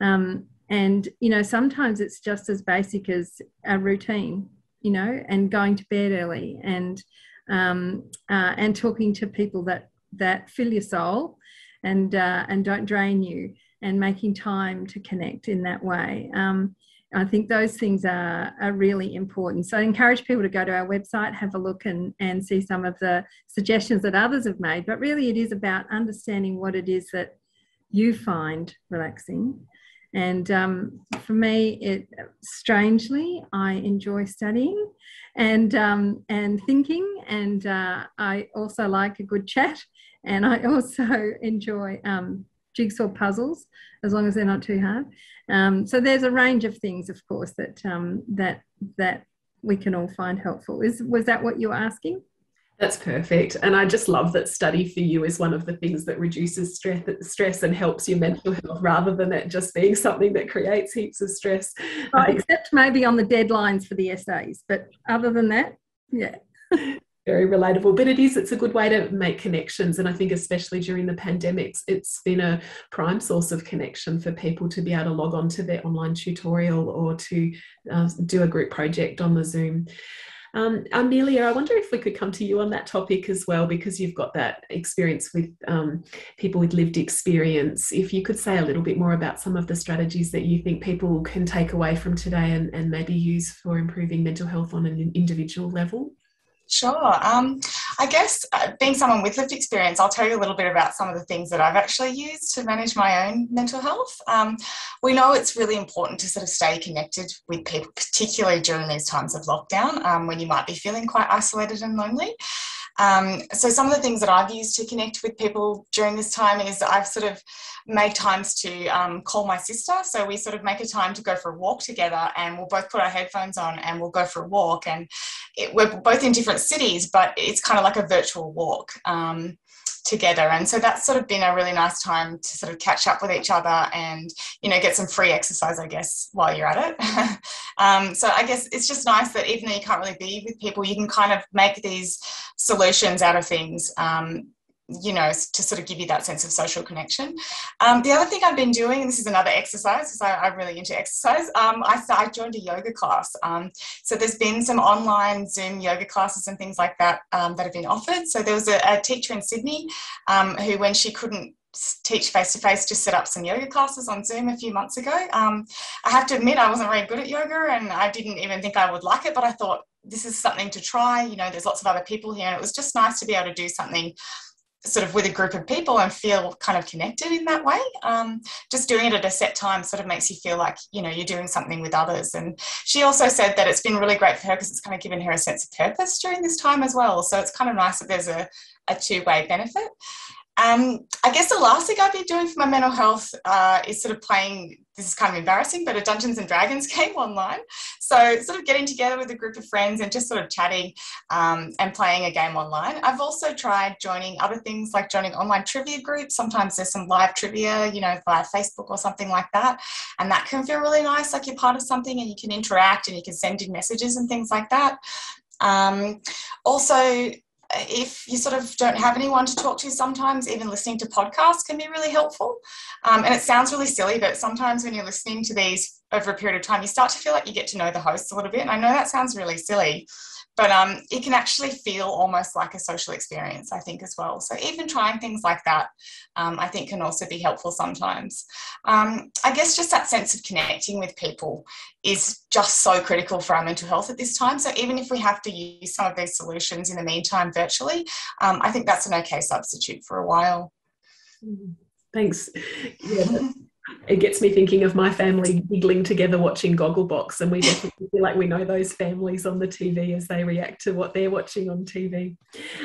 um, and, you know, sometimes it's just as basic as a routine, you know, and going to bed early and, um, uh, and talking to people that, that fill your soul and, uh, and don't drain you and making time to connect in that way. Um, I think those things are, are really important. So I encourage people to go to our website, have a look and, and see some of the suggestions that others have made. But really, it is about understanding what it is that you find relaxing and um, for me, it strangely, I enjoy studying and um, and thinking, and uh, I also like a good chat, and I also enjoy um, jigsaw puzzles as long as they're not too hard. Um, so there's a range of things, of course, that um, that that we can all find helpful. Is was that what you were asking? That's perfect. And I just love that study for you is one of the things that reduces stress, stress and helps your mental health rather than it just being something that creates heaps of stress. Oh, except maybe on the deadlines for the essays. But other than that, yeah. Very relatable, but it is, it's a good way to make connections. And I think, especially during the pandemics, it's been a prime source of connection for people to be able to log on to their online tutorial or to uh, do a group project on the Zoom. Um, Amelia, I wonder if we could come to you on that topic as well, because you've got that experience with um, people with lived experience. If you could say a little bit more about some of the strategies that you think people can take away from today and, and maybe use for improving mental health on an individual level. Sure. Um, I guess uh, being someone with lived experience, I'll tell you a little bit about some of the things that I've actually used to manage my own mental health. Um, we know it's really important to sort of stay connected with people, particularly during these times of lockdown um, when you might be feeling quite isolated and lonely. Um, so some of the things that I've used to connect with people during this time is I've sort of made times to um, call my sister. So we sort of make a time to go for a walk together, and we'll both put our headphones on and we'll go for a walk. And it, we're both in different cities, but it's kind of like a virtual walk. Um, together. And so that's sort of been a really nice time to sort of catch up with each other and you know get some free exercise i guess while you're at it. Um, so i guess it's just nice that even though you can't really be with people you can kind of make these solutions out of things. Um, you know, to sort of give you that sense of social connection. Um, the other thing I've been doing, and this is another exercise, because I'm really into exercise, um, I, I, joined a yoga class. Um, so there's been some online Zoom yoga classes and things like that um, that have been offered. So there was a, a teacher in Sydney um, who, when she couldn't teach face to face, just set up some yoga classes on Zoom a few months ago. Um, I have to admit, I wasn't very good at yoga and I didn't even think I would like it, but I thought this is something to try. You know, there's lots of other people here, and it was just nice to be able to do something sort of with a group of people and feel kind of connected in that way. Um, just doing it at a set time sort of makes you feel like you know you're doing something with others. And she also said that it's been really great for her because it's kind of given her a sense of purpose during this time as well. So it's kind of nice that there's a, a two way benefit. Um, I guess the last thing I've been doing for my mental health uh, is sort of playing, this is kind of embarrassing, but a Dungeons and Dragons game online. So, sort of getting together with a group of friends and just sort of chatting um, and playing a game online. I've also tried joining other things like joining online trivia groups. Sometimes there's some live trivia, you know, via Facebook or something like that. And that can feel really nice, like you're part of something and you can interact and you can send in messages and things like that. Um, also, if you sort of don't have anyone to talk to, sometimes even listening to podcasts can be really helpful. Um, and it sounds really silly, but sometimes when you're listening to these over a period of time, you start to feel like you get to know the hosts a little bit. And I know that sounds really silly, but um, it can actually feel almost like a social experience, I think, as well. So even trying things like that, um, I think, can also be helpful sometimes. Um, I guess just that sense of connecting with people is just so critical for our mental health at this time. So even if we have to use some of these solutions in the meantime virtually, um, I think that's an okay substitute for a while. Mm-hmm. Thanks. Yeah, it gets me thinking of my family giggling together watching Gogglebox, and we definitely feel like we know those families on the TV as they react to what they're watching on TV.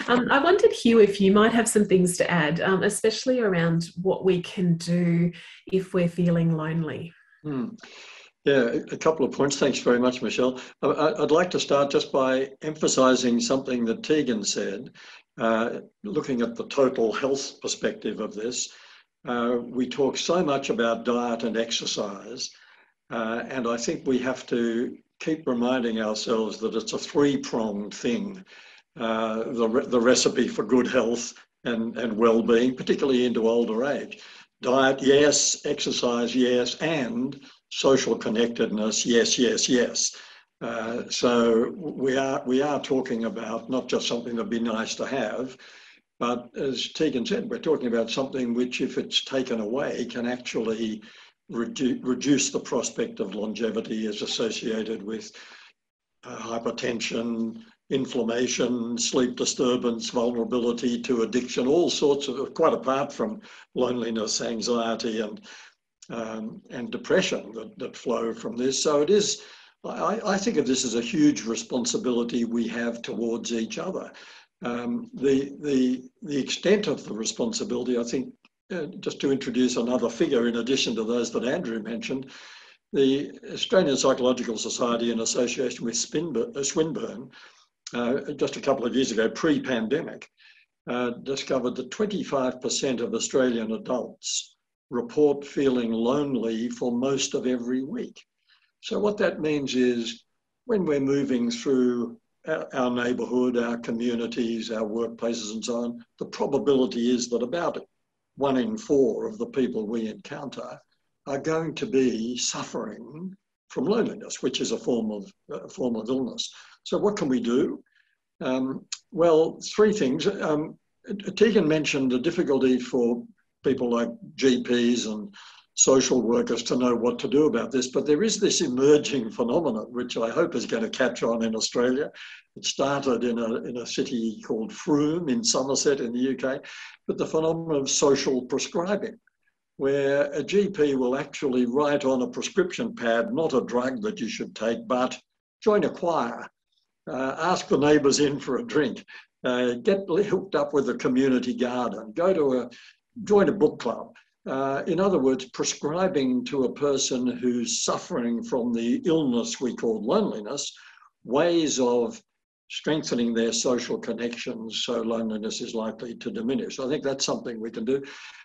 Um, I wondered, Hugh, if you might have some things to add, um, especially around what we can do if we're feeling lonely. Hmm. Yeah, a couple of points. Thanks very much, Michelle. I'd like to start just by emphasising something that Tegan said, uh, looking at the total health perspective of this. Uh, we talk so much about diet and exercise, uh, and I think we have to keep reminding ourselves that it's a three-pronged thing. Uh, the, re the recipe for good health and, and well-being, particularly into older age. Diet, yes. Exercise, yes. And social connectedness, yes, yes, yes. Uh, so we are we are talking about not just something that'd be nice to have, but as Tegan said, we're talking about something which, if it's taken away, can actually redu reduce the prospect of longevity as associated with uh, hypertension, inflammation, sleep disturbance, vulnerability to addiction, all sorts of, quite apart from loneliness, anxiety, and um, and depression that, that flow from this. So it is, I, I think of this as a huge responsibility we have towards each other. Um, the, the, the extent of the responsibility, I think, uh, just to introduce another figure in addition to those that Andrew mentioned, the Australian Psychological Society in association with uh, Swinburne, uh, just a couple of years ago, pre-pandemic, uh, discovered that 25% of Australian adults report feeling lonely for most of every week. So what that means is when we're moving through our neighbourhood, our communities, our workplaces, and so on, the probability is that about one in four of the people we encounter are going to be suffering from loneliness, which is a form of a form of illness. So, what can we do? Um, well, three things. Um, Tegan mentioned the difficulty for people like GPs and social workers to know what to do about this. But there is this emerging phenomenon, which I hope is going to catch on in Australia. It started in a, in a city called Frome in Somerset in the UK, but the phenomenon of social prescribing, where a GP will actually write on a prescription pad, not a drug that you should take, but join a choir, uh, ask the neighbours in for a drink, uh, get hooked up with a community garden, go to a, join a book club. Uh, in other words, prescribing to a person who's suffering from the illness we call loneliness ways of strengthening their social connections so loneliness is likely to diminish. I think that's something we can do.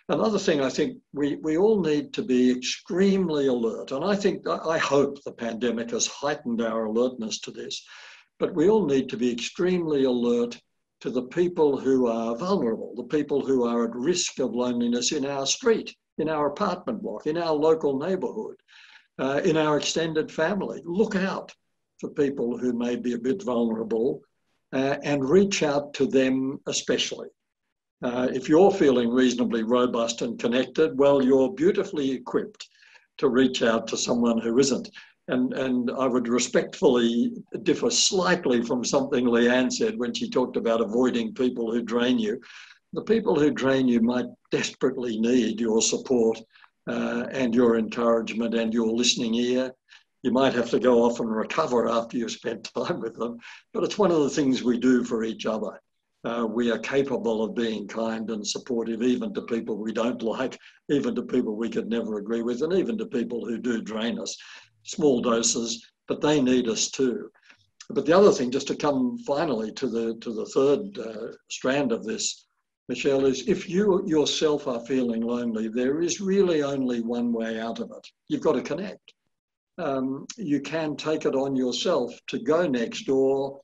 Another thing I think we, we all need to be extremely alert, and I think, I hope the pandemic has heightened our alertness to this, but we all need to be extremely alert to the people who are vulnerable, the people who are at risk of loneliness in our street, in our apartment block, in our local neighbourhood, uh, in our extended family. Look out for people who may be a bit vulnerable uh, and reach out to them especially. Uh, if you're feeling reasonably robust and connected, well, you're beautifully equipped to reach out to someone who isn't and, and I would respectfully differ slightly from something Leanne said when she talked about avoiding people who drain you. The people who drain you might desperately need your support uh, and your encouragement and your listening ear. You might have to go off and recover after you've spent time with them, but it's one of the things we do for each other. Uh, we are capable of being kind and supportive even to people we don't like, even to people we could never agree with, and even to people who do drain us small doses, but they need us too. But the other thing, just to come finally to the to the third uh, strand of this, Michelle, is if you yourself are feeling lonely, there is really only one way out of it. You've got to connect. Um, you can take it on yourself to go next door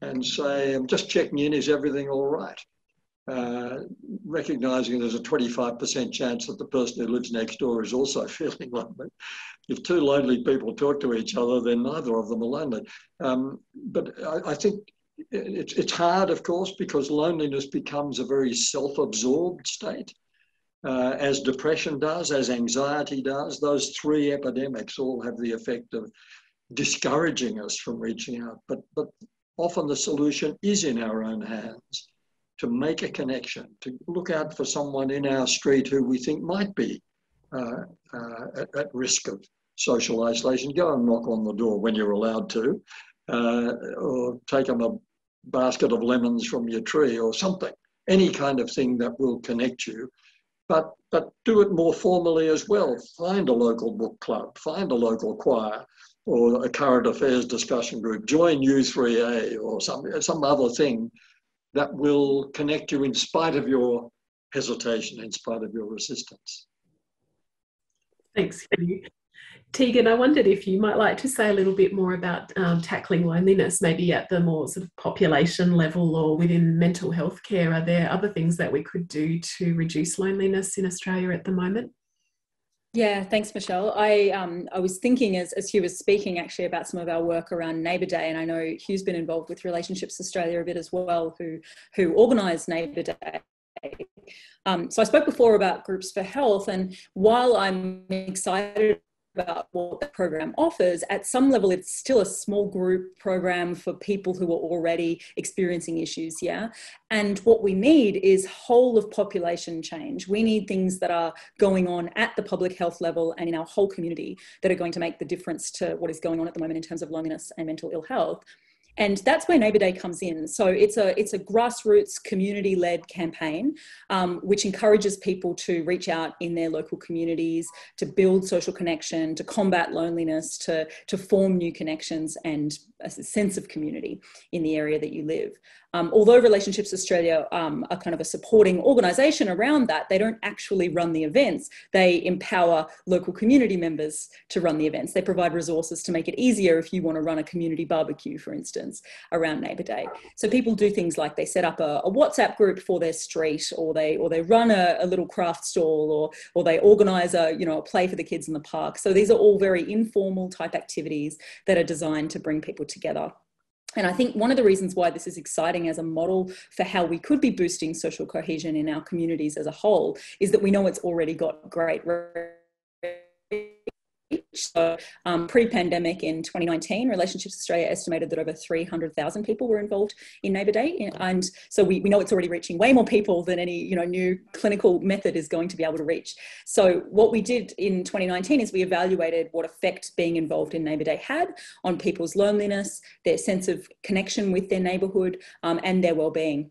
and say, I'm just checking in, is everything all right? Uh, recognizing there's a 25% chance that the person who lives next door is also feeling lonely. If two lonely people talk to each other, then neither of them are lonely. Um, but I, I, think it's, it's hard, of course, because loneliness becomes a very self absorbed state, uh, as depression does, as anxiety does. Those three epidemics all have the effect of discouraging us from reaching out. But, but often the solution is in our own hands to make a connection, to look out for someone in our street who we think might be uh, uh, at, at, risk of social isolation. Go and knock on the door when you're allowed to, uh, or take them a basket of lemons from your tree or something. Any kind of thing that will connect you. But, but do it more formally as well. Find a local book club, find a local choir, or a current affairs discussion group, join U3A or some, some other thing that will connect you in spite of your hesitation, in spite of your resistance. Thanks, Hugh. Tegan, I wondered if you might like to say a little bit more about um, tackling loneliness, maybe at the more sort of population level or within mental health care. Are there other things that we could do to reduce loneliness in Australia at the moment? Yeah, thanks, Michelle. I um, I was thinking as, as Hugh was speaking actually about some of our work around Neighbour Day, and I know Hugh's been involved with Relationships Australia a bit as well, who who organised Neighbour Day. Um, so I spoke before about groups for health, and while I'm excited about what the program offers, at some level, it's still a small group program for people who are already experiencing issues. Yeah. And what we need is whole of population change. We need things that are going on at the public health level and in our whole community that are going to make the difference to what is going on at the moment in terms of loneliness and mental ill health and that's where Neighbour Day comes in. So it's a it's a grassroots community led campaign, um, which encourages people to reach out in their local communities to build social connection, to combat loneliness, to to form new connections and a sense of community in the area that you live. Um, although Relationships Australia um, are kind of a supporting organisation around that, they don't actually run the events. They empower local community members to run the events. They provide resources to make it easier if you want to run a community barbecue, for instance, around Neighbour Day. So people do things like they set up a, a WhatsApp group for their street, or they or they run a, a little craft stall, or or they organise a you know a play for the kids in the park. So these are all very informal type activities that are designed to bring people together. And I think one of the reasons why this is exciting as a model for how we could be boosting social cohesion in our communities as a whole is that we know it's already got great so, um, pre-pandemic in 2019, Relationships Australia estimated that over 300,000 people were involved in Neighbour Day, and so we, we know it's already reaching way more people than any you know new clinical method is going to be able to reach. So, what we did in 2019 is we evaluated what effect being involved in Neighbour Day had on people's loneliness, their sense of connection with their neighbourhood, um, and their well-being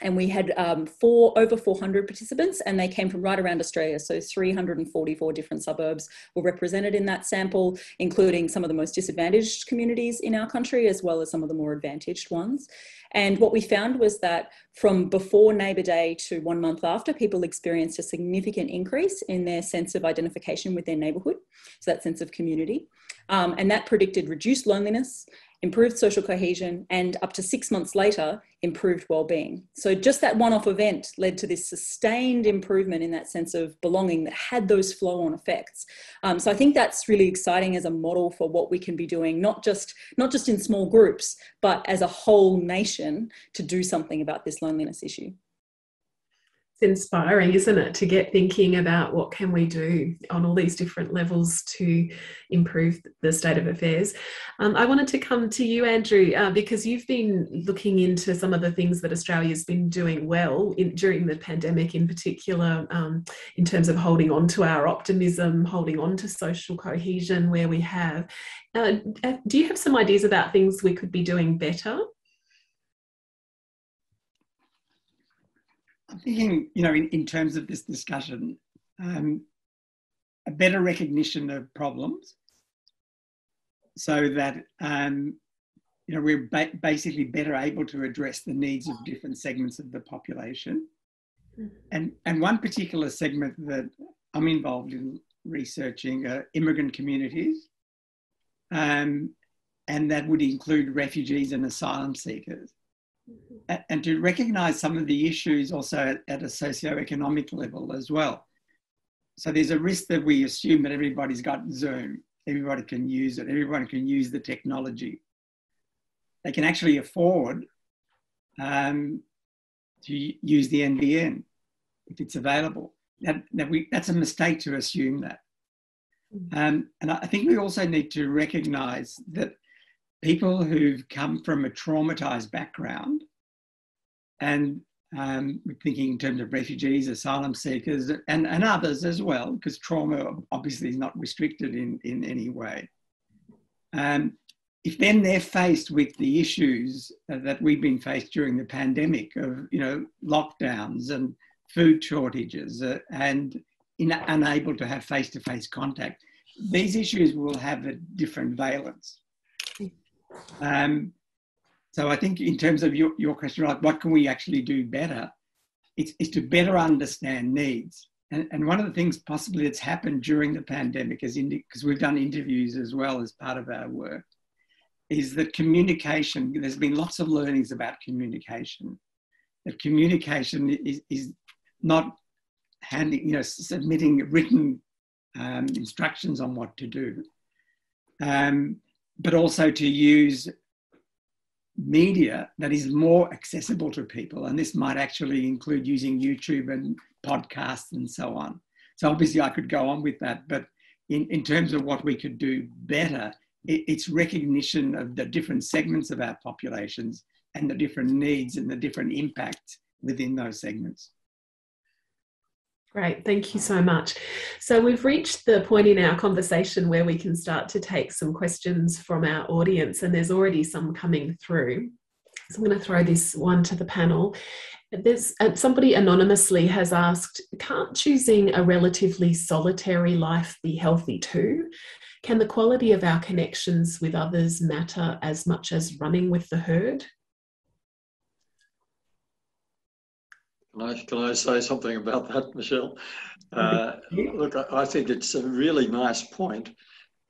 and we had um, four over 400 participants and they came from right around australia. So 344 different suburbs were represented in that sample including some of the most disadvantaged communities in our country as well as some of the more advantaged ones. And what we found was that from before neighbour day to one month after people experienced a significant increase in their sense of identification with their neighbourhood so that sense of community. Um, and that predicted reduced loneliness improved social cohesion, and up to six months later, improved well-being. So just that one-off event led to this sustained improvement in that sense of belonging that had those flow-on effects. Um, so I think that's really exciting as a model for what we can be doing, not just not just in small groups, but as a whole nation to do something about this loneliness issue inspiring isn't it to get thinking about what can we do on all these different levels to improve the state of affairs? Um, i wanted to come to you andrew uh, because you've been looking into some of the things that australia's been doing well in, during the pandemic in particular um, in terms of holding on to our optimism holding on to social cohesion where we have. Uh, do you have some ideas about things we could be doing better I'm thinking, you know, in, in terms of this discussion, um, a better recognition of problems so that, um, you know, we're ba basically better able to address the needs of different segments of the population. Mm-hmm. And, and one particular segment that I'm involved in researching are immigrant communities. Um, and that would include refugees and asylum seekers and to recognize some of the issues also at, at a socio-economic level as well. So there's a risk that we assume that everybody's got Zoom, everybody can use it, everyone can use the technology. They can actually afford um, to use the NBN if it's available. That, that we, that's a mistake to assume that. Um, and I think we also need to recognize that people who've come from a traumatized background and um, thinking in terms of refugees, asylum seekers, and, and others as well, because trauma obviously is not restricted in, in any way. Um, if then they're faced with the issues that we've been faced during the pandemic of, you know, lockdowns and food shortages uh, and in, unable to have face-to-face contact, these issues will have a different valence. Um, so I think in terms of your, your question, like what can we actually do better? It's, it's to better understand needs. And, and one of the things possibly that's happened during the pandemic is because we've done interviews as well as part of our work, is that communication, there's been lots of learnings about communication. That communication is, is not handing, you know, submitting written um, instructions on what to do, um, but also to use media that is more accessible to people. And this might actually include using YouTube and podcasts and so on. So obviously I could go on with that, but in, in terms of what we could do better, it, it's recognition of the different segments of our populations and the different needs and the different impacts within those segments. Great, thank you so much. So we've reached the point in our conversation where we can start to take some questions from our audience, and there's already some coming through. So I'm going to throw this one to the panel. There's uh, somebody anonymously has asked, can't choosing a relatively solitary life be healthy too? Can the quality of our connections with others matter as much as running with the herd? Can I, can I say something about that, Michelle? Uh, look, I think it's a really nice point.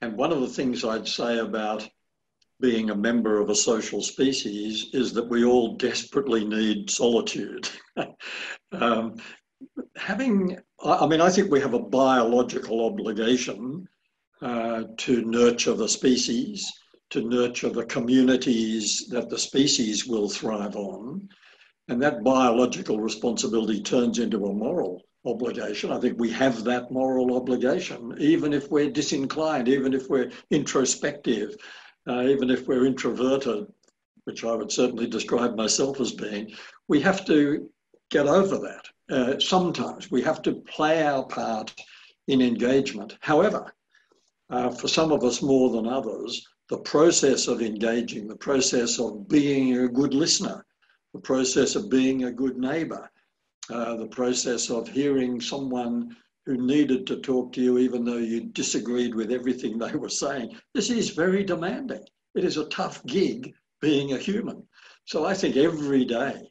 And one of the things I'd say about being a member of a social species is that we all desperately need solitude. um, having, I mean, I think we have a biological obligation uh, to nurture the species, to nurture the communities that the species will thrive on. And that biological responsibility turns into a moral obligation. I think we have that moral obligation, even if we're disinclined, even if we're introspective, uh, even if we're introverted, which I would certainly describe myself as being. We have to get over that. Uh, sometimes we have to play our part in engagement. However, uh, for some of us more than others, the process of engaging, the process of being a good listener, the process of being a good neighbor, uh, the process of hearing someone who needed to talk to you even though you disagreed with everything they were saying. This is very demanding. It is a tough gig being a human. So I think every day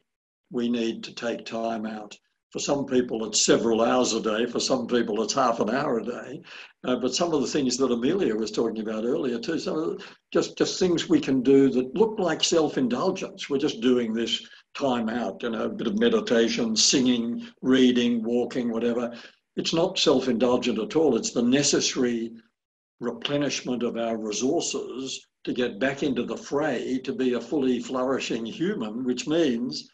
we need to take time out. For some people, it's several hours a day. For some people, it's half an hour a day. Uh, but some of the things that Amelia was talking about earlier too, some just just things we can do that look like self-indulgence. We're just doing this time out, you know, a bit of meditation, singing, reading, walking, whatever. It's not self-indulgent at all. It's the necessary replenishment of our resources to get back into the fray to be a fully flourishing human, which means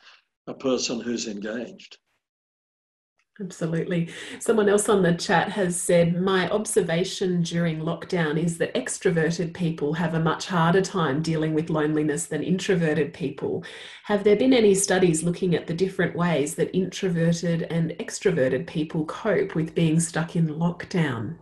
a person who's engaged. Absolutely. Someone else on the chat has said, My observation during lockdown is that extroverted people have a much harder time dealing with loneliness than introverted people. Have there been any studies looking at the different ways that introverted and extroverted people cope with being stuck in lockdown?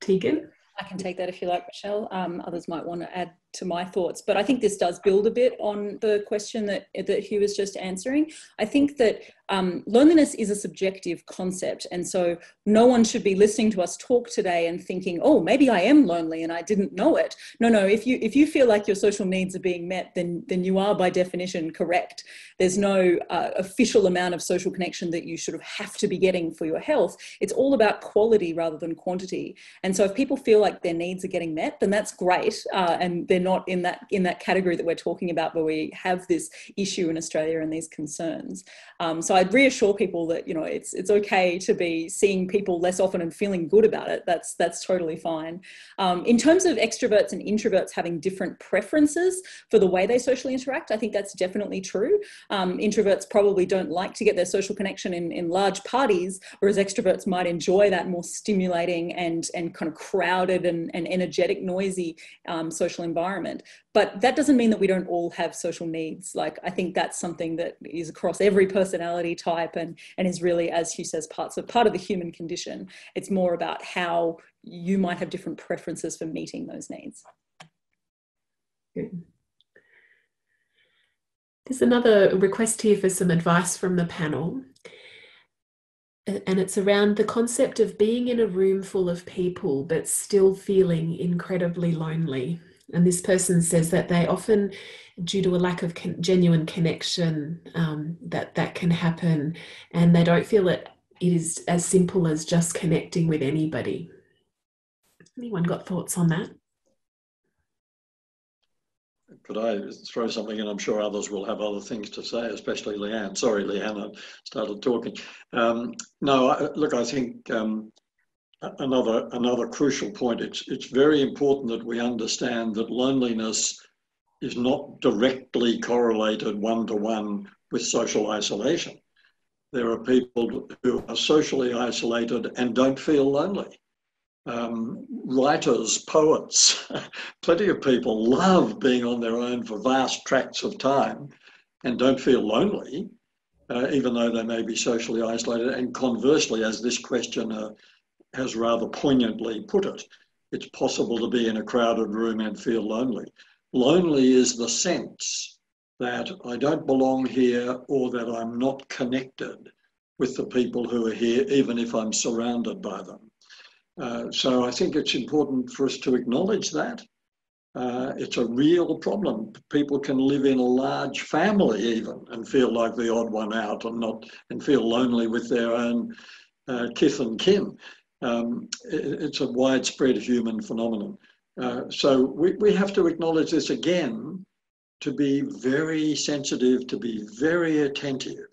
Tegan? I can take that if you like, Michelle. Um, others might want to add to my thoughts, but I think this does build a bit on the question that that Hugh was just answering. I think that um, loneliness is a subjective concept, and so no one should be listening to us talk today and thinking, "Oh, maybe I am lonely and I didn't know it." No, no. If you if you feel like your social needs are being met, then then you are by definition correct. There's no uh, official amount of social connection that you sort of have to be getting for your health. It's all about quality rather than quantity. And so if people feel like their needs are getting met, then that's great, uh, and they're not in that in that category that we're talking about where we have this issue in Australia and these concerns. Um, so I'd reassure people that you know it's it's okay to be seeing people less often and feeling good about it. That's that's totally fine. Um, in terms of extroverts and introverts having different preferences for the way they socially interact, I think that's definitely true. Um, introverts probably don't like to get their social connection in, in large parties, whereas extroverts might enjoy that more stimulating and and kind of crowded and, and energetic, noisy um, social environment. But that doesn't mean that we don't all have social needs. Like I think that's something that is across every personality type and, and is really, as Hugh says, parts of part of the human condition. It's more about how you might have different preferences for meeting those needs. There's another request here for some advice from the panel and it's around the concept of being in a room full of people but still feeling incredibly lonely. And this person says that they often, due to a lack of con- genuine connection, um, that that can happen, and they don't feel it. it is as simple as just connecting with anybody. Anyone got thoughts on that? could I throw something in? I'm sure others will have other things to say, especially Leanne. Sorry, Leanne, I started talking. Um, no, I, look, I think um, another another crucial point. It's it's very important that we understand that loneliness is not directly correlated one to one with social isolation. There are people who are socially isolated and don't feel lonely um, writers, poets, plenty of people love being on their own for vast tracts of time and don't feel lonely, uh, even though they may be socially isolated. And conversely, as this questioner has rather poignantly put it, it's possible to be in a crowded room and feel lonely. Lonely is the sense that I don't belong here or that I'm not connected with the people who are here, even if I'm surrounded by them. Uh, so I think it's important for us to acknowledge that. Uh, it's a real problem. People can live in a large family even and feel like the odd one out and not and feel lonely with their own uh, kith and kin. Um, it, it's a widespread human phenomenon. Uh, so we, we have to acknowledge this again to be very sensitive, to be very attentive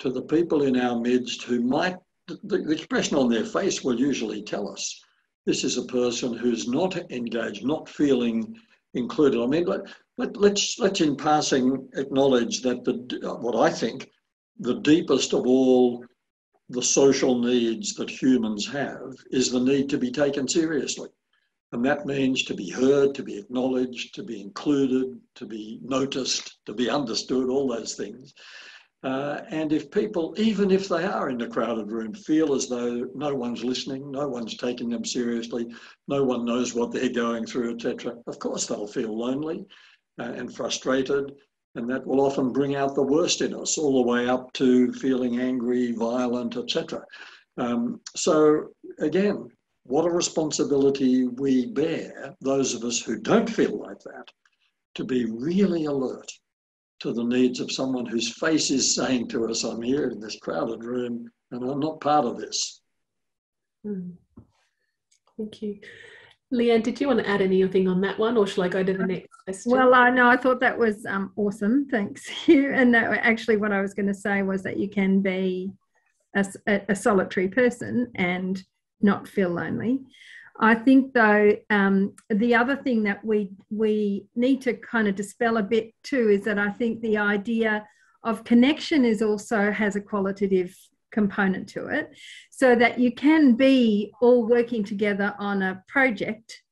to the people in our midst who might the, the expression on their face will usually tell us this is a person who's not engaged, not feeling included. I mean, let, let, let's let's in passing acknowledge that the what I think the deepest of all the social needs that humans have is the need to be taken seriously. And that means to be heard, to be acknowledged, to be included, to be noticed, to be understood, all those things. Uh, and if people, even if they are in a crowded room, feel as though no one's listening, no one's taking them seriously, no one knows what they're going through, etc., of course they'll feel lonely uh, and frustrated. And that will often bring out the worst in us, all the way up to feeling angry, violent, etc. Um, so, again, what a responsibility we bear, those of us who don't feel like that, to be really alert to the needs of someone whose face is saying to us, I'm here in this crowded room and I'm not part of this. Mm. Thank you. Leanne, did you want to add anything on that one or shall I go to the next question? Well, I know I thought that was um, awesome. Thanks you. And that, actually, what I was going to say was that you can be a, a solitary person and not feel lonely. I think, though, um, the other thing that we we need to kind of dispel a bit too is that I think the idea of connection is also has a qualitative component to it, so that you can be all working together on a project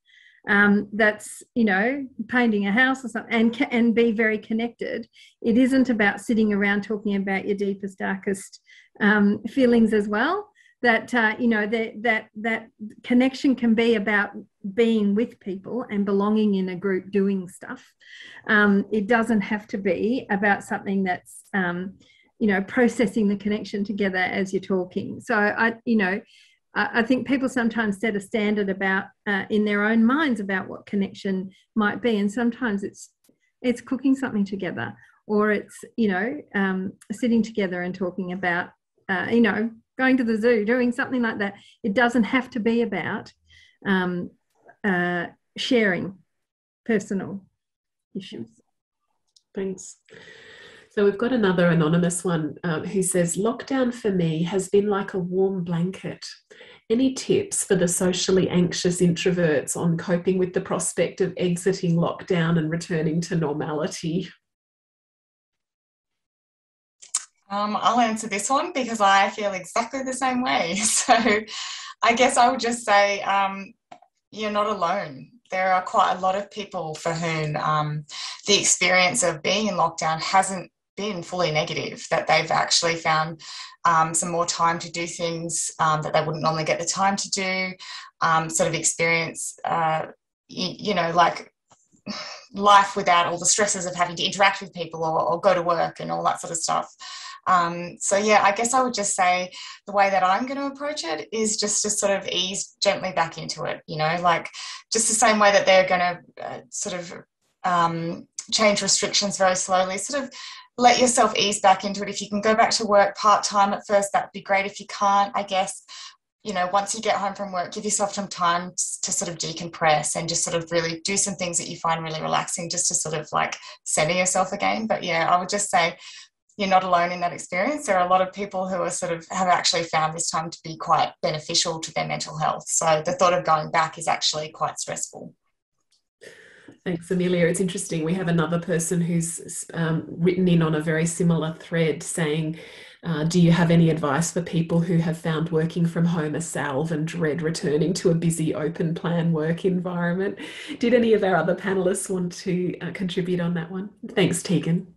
um, that's you know painting a house or something and and be very connected. It isn't about sitting around talking about your deepest, darkest um, feelings as well that uh, you know that that that connection can be about being with people and belonging in a group doing stuff um, it doesn't have to be about something that's um, you know processing the connection together as you're talking so i you know I think people sometimes set a standard about uh, in their own minds about what connection might be, and sometimes it's it's cooking something together, or it's you know um, sitting together and talking about uh, you know going to the zoo, doing something like that. It doesn't have to be about um, uh, sharing. personal issues. Thanks. So we've got another anonymous one um, who says, Lockdown for me has been like a warm blanket. Any tips for the socially anxious introverts on coping with the prospect of exiting lockdown and returning to normality? Um, I'll answer this one because I feel exactly the same way. So I guess I would just say um, you're not alone there are quite a lot of people for whom um, the experience of being in lockdown hasn't been fully negative, that they've actually found um, some more time to do things um, that they wouldn't normally get the time to do, um, sort of experience, uh, you, you, know, like life without all the stresses of having to interact with people or, or go to work and all that sort of stuff. Um, so yeah, I guess I would just say the way that I'm going to approach it is just to sort of ease gently back into it. You know, like just the same way that they're going to uh, sort of um, change restrictions very slowly. Sort of let yourself ease back into it. If you can go back to work part time at first, that'd be great. If you can't, I guess you know, once you get home from work, give yourself some time to sort of decompress and just sort of really do some things that you find really relaxing just to sort of like center yourself again. But yeah, I would just say you're not alone in that experience. There are a lot of people who are sort of have actually found this time to be quite beneficial to their mental health. So the thought of going back is actually quite stressful. Thanks, Amelia. It's interesting. We have another person who's um, written in on a very similar thread saying, uh, Do you have any advice for people who have found working from home a salve and dread returning to a busy open plan work environment? Did any of our other panelists want to uh, contribute on that one? Thanks, Tegan.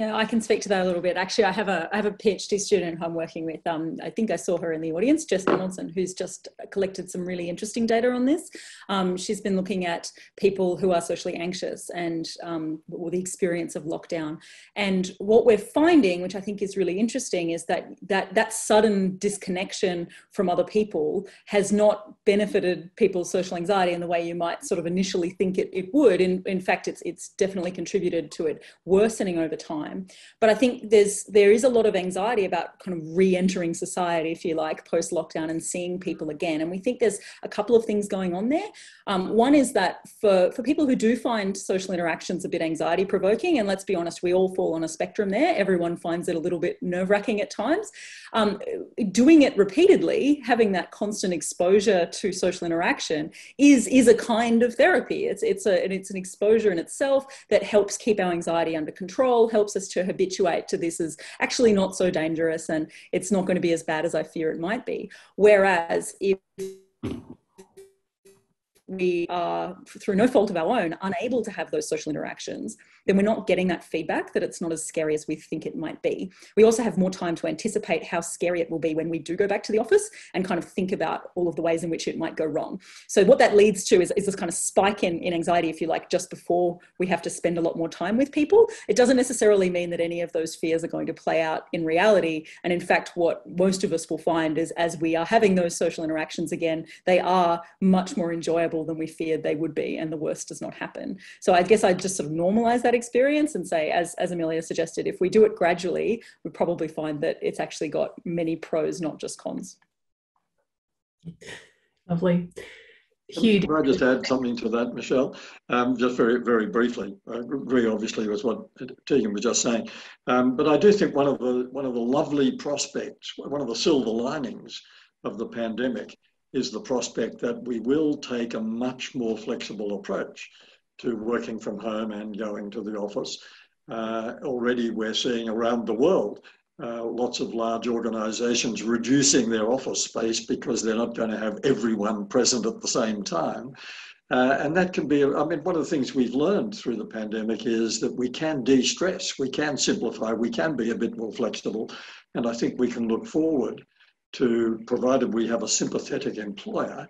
Yeah, I can speak to that a little bit. Actually, I have a I have a PhD student who I'm working with. Um, I think I saw her in the audience, Jess Donaldson, who's just collected some really interesting data on this. Um, she's been looking at people who are socially anxious and um, or the experience of lockdown. And what we're finding, which I think is really interesting, is that that that sudden disconnection from other people has not benefited people's social anxiety in the way you might sort of initially think it, it would. In in fact, it's it's definitely contributed to it worsening over time time. But I think there's there is a lot of anxiety about kind of re-entering society, if you like, post lockdown and seeing people again. And we think there's a couple of things going on there. Um, one is that for for people who do find social interactions a bit anxiety provoking, and let's be honest, we all fall on a spectrum there. Everyone finds it a little bit nerve wracking at times. Um, doing it repeatedly, having that constant exposure to social interaction, is is a kind of therapy. It's it's a it's an exposure in itself that helps keep our anxiety under control, helps us us to habituate to this as actually not so dangerous and it's not going to be as bad as I fear it might be. Whereas if we are, through no fault of our own, unable to have those social interactions, then we're not getting that feedback that it's not as scary as we think it might be. We also have more time to anticipate how scary it will be when we do go back to the office and kind of think about all of the ways in which it might go wrong. So, what that leads to is, is this kind of spike in, in anxiety, if you like, just before we have to spend a lot more time with people. It doesn't necessarily mean that any of those fears are going to play out in reality. And in fact, what most of us will find is as we are having those social interactions again, they are much more enjoyable than we feared they would be, and the worst does not happen. So, I guess I'd just sort of normalize that experience and say, as, as Amelia suggested, if we do it gradually, we probably find that it's actually got many pros, not just cons. Lovely. Hugh. Can I just add something to that, Michelle? Um, just very, very briefly. I agree, obviously, with what Tegan was just saying. Um, but I do think one of the one of the lovely prospects, one of the silver linings of the pandemic, is the prospect that we will take a much more flexible approach to working from home and going to the office. Uh, already we're seeing around the world uh, lots of large organizations reducing their office space because they're not going to have everyone present at the same time. Uh, and that can be, I mean, one of the things we've learned through the pandemic is that we can de stress, we can simplify, we can be a bit more flexible. And I think we can look forward to, provided we have a sympathetic employer,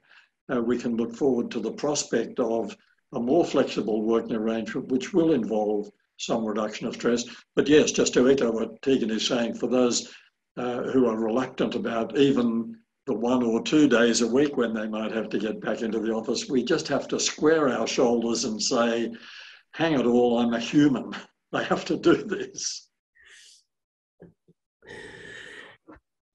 uh, we can look forward to the prospect of a more flexible working arrangement, which will involve some reduction of stress. But yes, just to echo what Tegan is saying, for those uh, who are reluctant about even the one or two days a week when they might have to get back into the office, we just have to square our shoulders and say, hang it all, I'm a human. I have to do this.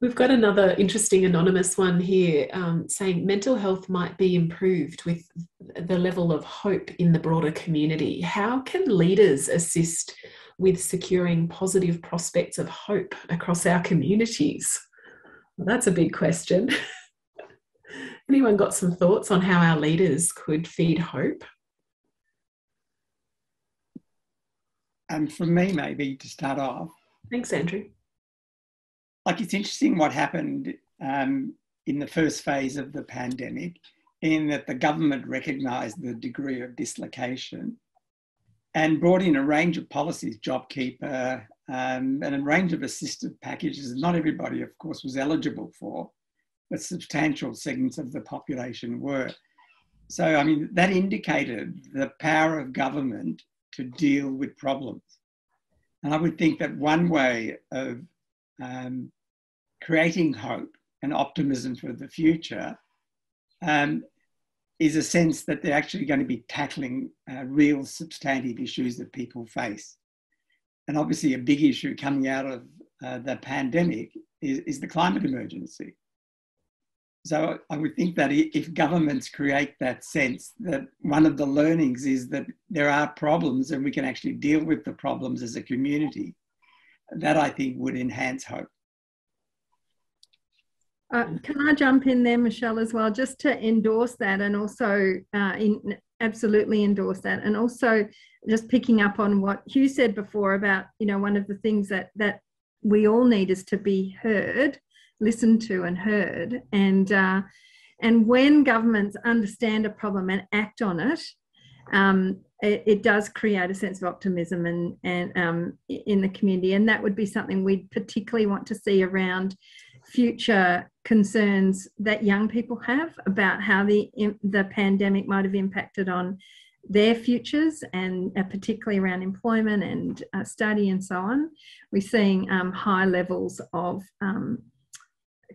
We've got another interesting anonymous one here um, saying mental health might be improved with the level of hope in the broader community. How can leaders assist with securing positive prospects of hope across our communities? Well, that's a big question. Anyone got some thoughts on how our leaders could feed hope? And um, for me, maybe to start off. Thanks, Andrew. Like it's interesting what happened um, in the first phase of the pandemic, in that the government recognised the degree of dislocation and brought in a range of policies, JobKeeper, um, and a range of assistive packages. Not everybody, of course, was eligible for, but substantial segments of the population were. So, I mean, that indicated the power of government to deal with problems. And I would think that one way of um, creating hope and optimism for the future um, is a sense that they're actually going to be tackling uh, real substantive issues that people face. And obviously, a big issue coming out of uh, the pandemic is, is the climate emergency. So I would think that if governments create that sense that one of the learnings is that there are problems and we can actually deal with the problems as a community, that I think would enhance hope. Uh, can I jump in there, Michelle, as well, just to endorse that and also uh, in, absolutely endorse that, and also just picking up on what Hugh said before about you know one of the things that that we all need is to be heard listened to and heard. And uh, and when governments understand a problem and act on it, um, it, it, does create a sense of optimism and and um, in the community. And that would be something we'd particularly want to see around future concerns that young people have about how the the pandemic might have impacted on their futures and uh, particularly around employment and uh, study and so on. We're seeing um, high levels of um,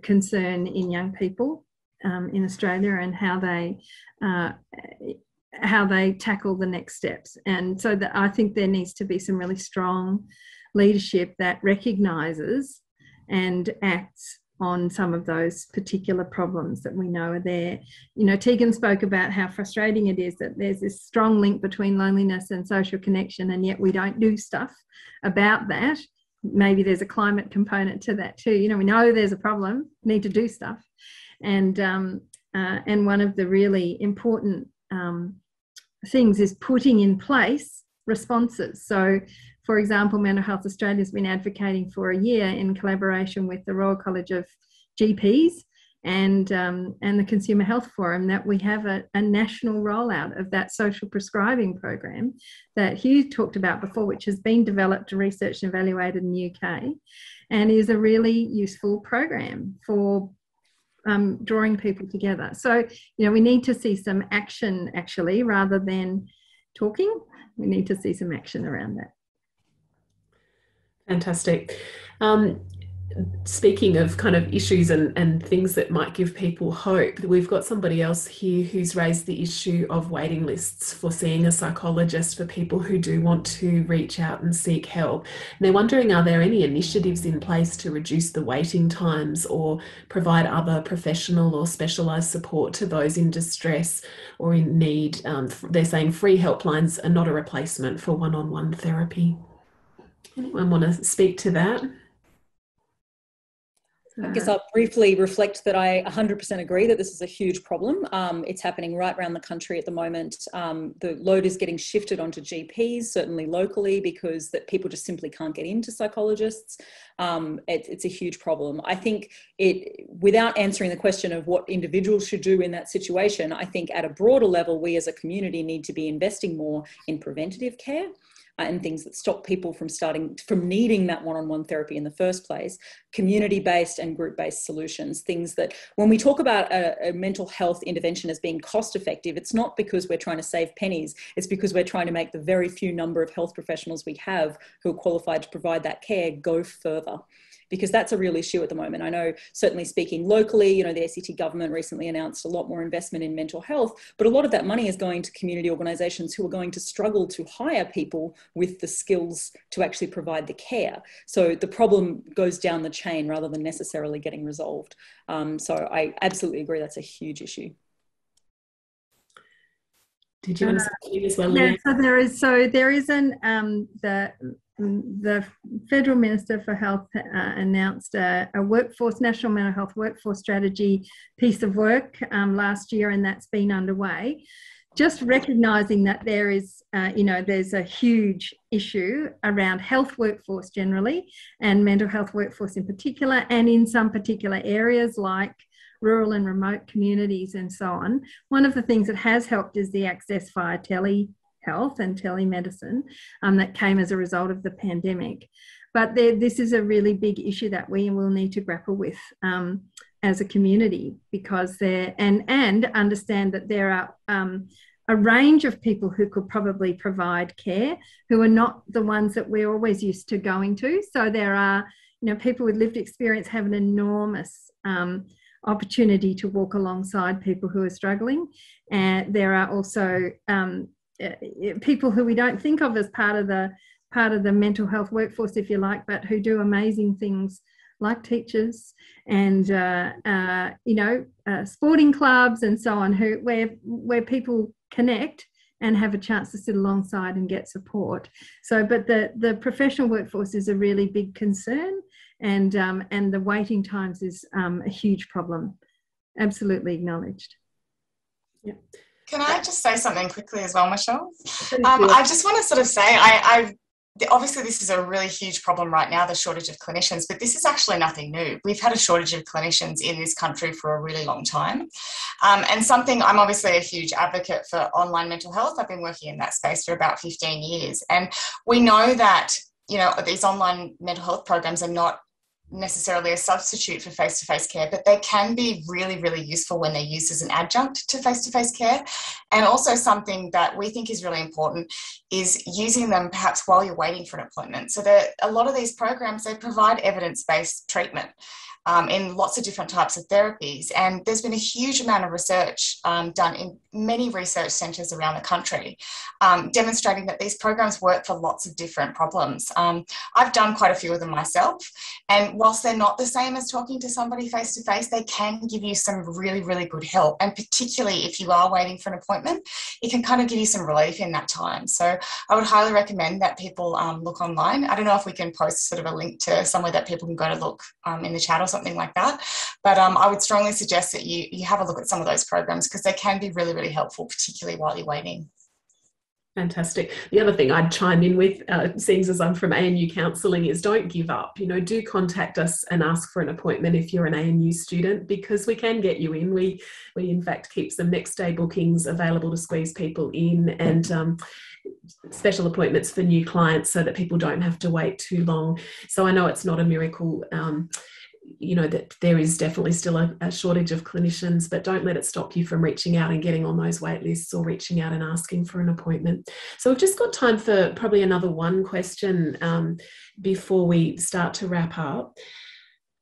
concern in young people um, in Australia and how they uh, how they tackle the next steps. And so that I think there needs to be some really strong leadership that recognises and acts on some of those particular problems that we know are there. You know, Tegan spoke about how frustrating it is that there's this strong link between loneliness and social connection, and yet we don't do stuff about that maybe there's a climate component to that too. You know, we know there's a problem, need to do stuff, and um, uh, and one of the really important um, things is putting in place responses. So, for example, Mental Health Australia has been advocating for a year in collaboration with the Royal College of GPs and um, and the Consumer Health Forum that we have a, a, national rollout of that social prescribing program that Hugh talked about before, which has been developed, researched, and evaluated in the UK, and is a really useful program for um, drawing people together. So you know we need to see some action actually rather than talking. We need to see some action around that. Fantastic. Um, speaking of kind of issues and, and things that might give people hope, we've got somebody else here who's raised the issue of waiting lists for seeing a psychologist for people who do want to reach out and seek help. And they're wondering are there any initiatives in place to reduce the waiting times or provide other professional or specialised support to those in distress or in need? Um, they're saying free helplines are not a replacement for one on one therapy. Anyone want to speak to that? I guess I'll briefly reflect that I 100% agree that this is a huge problem. Um, it's happening right around the country at the moment. Um, the load is getting shifted onto GPs, certainly locally, because that people just simply can't get into psychologists. Um, it, it's a huge problem. I think it, without answering the question of what individuals should do in that situation, I think at a broader level, we as a community need to be investing more in preventative care uh, and things that stop people from starting from needing that one-on-one therapy in the first place community-based and group-based solutions things that when we talk about a, a, mental health intervention as being cost effective it's not because we're trying to save pennies. It's because we're trying to make the very few number of health professionals we have who are qualified to provide that care go further because that's a real issue at the moment. I know, certainly speaking locally, you know, the ACT government recently announced a lot more investment in mental health, but a lot of that money is going to community organisations who are going to struggle to hire people with the skills to actually provide the care. So the problem goes down the chain rather than necessarily getting resolved. Um, so I absolutely agree that's a huge issue. Did you want to say as well? Yeah, so there is so there is an um, the the federal minister for health uh, announced a, a, workforce national mental health workforce strategy piece of work um, last year, and that's been underway. Just recognizing that there is, uh, you know, there's a huge issue around health workforce generally and mental health workforce in particular, and in some particular areas like rural and remote communities and so on. One of the things that has helped is the access via telehealth and telemedicine um, that came as a result of the pandemic. But there, this is a really big issue that we will need to grapple with um, as a community because there and and understand that there are um, a range of people who could probably provide care who are not the ones that we're always used to going to. So there are, you know, people with lived experience have an enormous um, opportunity to walk alongside people who are struggling. And there are also um, uh, people who we don't think of as part of the part of the mental health workforce, if you like, but who do amazing things like teachers and uh, uh, you know uh, sporting clubs and so on, who where where people connect and have a chance to sit alongside and get support. So, but the the professional workforce is a really big concern, and um, and the waiting times is um, a huge problem. Absolutely acknowledged. Yeah. Can I just say something quickly as well, Michelle? Um, I just want to sort of say I, I obviously this is a really huge problem right now the shortage of clinicians but this is actually nothing new we've had a shortage of clinicians in this country for a really long time um, and something i'm obviously a huge advocate for online mental health i've been working in that space for about 15 years and we know that you know these online mental health programs are not necessarily a substitute for face to face care, but they can be really, really useful when they're used as an adjunct to face to face care. And also, something that we think is really important is using them perhaps while you're waiting for an appointment. So, that a lot of these programs they provide evidence based treatment um, in lots of different types of therapies. And there's been a huge amount of research um, done in many research centres around the country um, demonstrating that these programs work for lots of different problems. Um, I've done quite a few of them myself. And whilst they're not the same as talking to somebody face to face, they can give you some really, really good help. And particularly if you are waiting for an appointment, it can kind of give you some relief in that time. So I would highly recommend that people um, look online. I don't know if we can post sort of a link to somewhere that people can go to look um, in the chat or something like that. But um, I would strongly suggest that you, you have a look at some of those programs because they can be really, really helpful, particularly while you're waiting. Fantastic. The other thing I'd chime in with, uh, seeing as I'm from ANU counselling, is don't give up. You know, do contact us and ask for an appointment if you're an ANU student because we can get you in. We we in fact keep some next day bookings available to squeeze people in and. Um, special appointments for new clients so that people don't have to wait too long. So I know it's not a miracle um, you know that there is definitely still a, a, shortage of clinicians but don't let it stop you from reaching out and getting on those wait lists or reaching out and asking for an appointment. So we've just got time for probably another one question um, before we start to wrap up.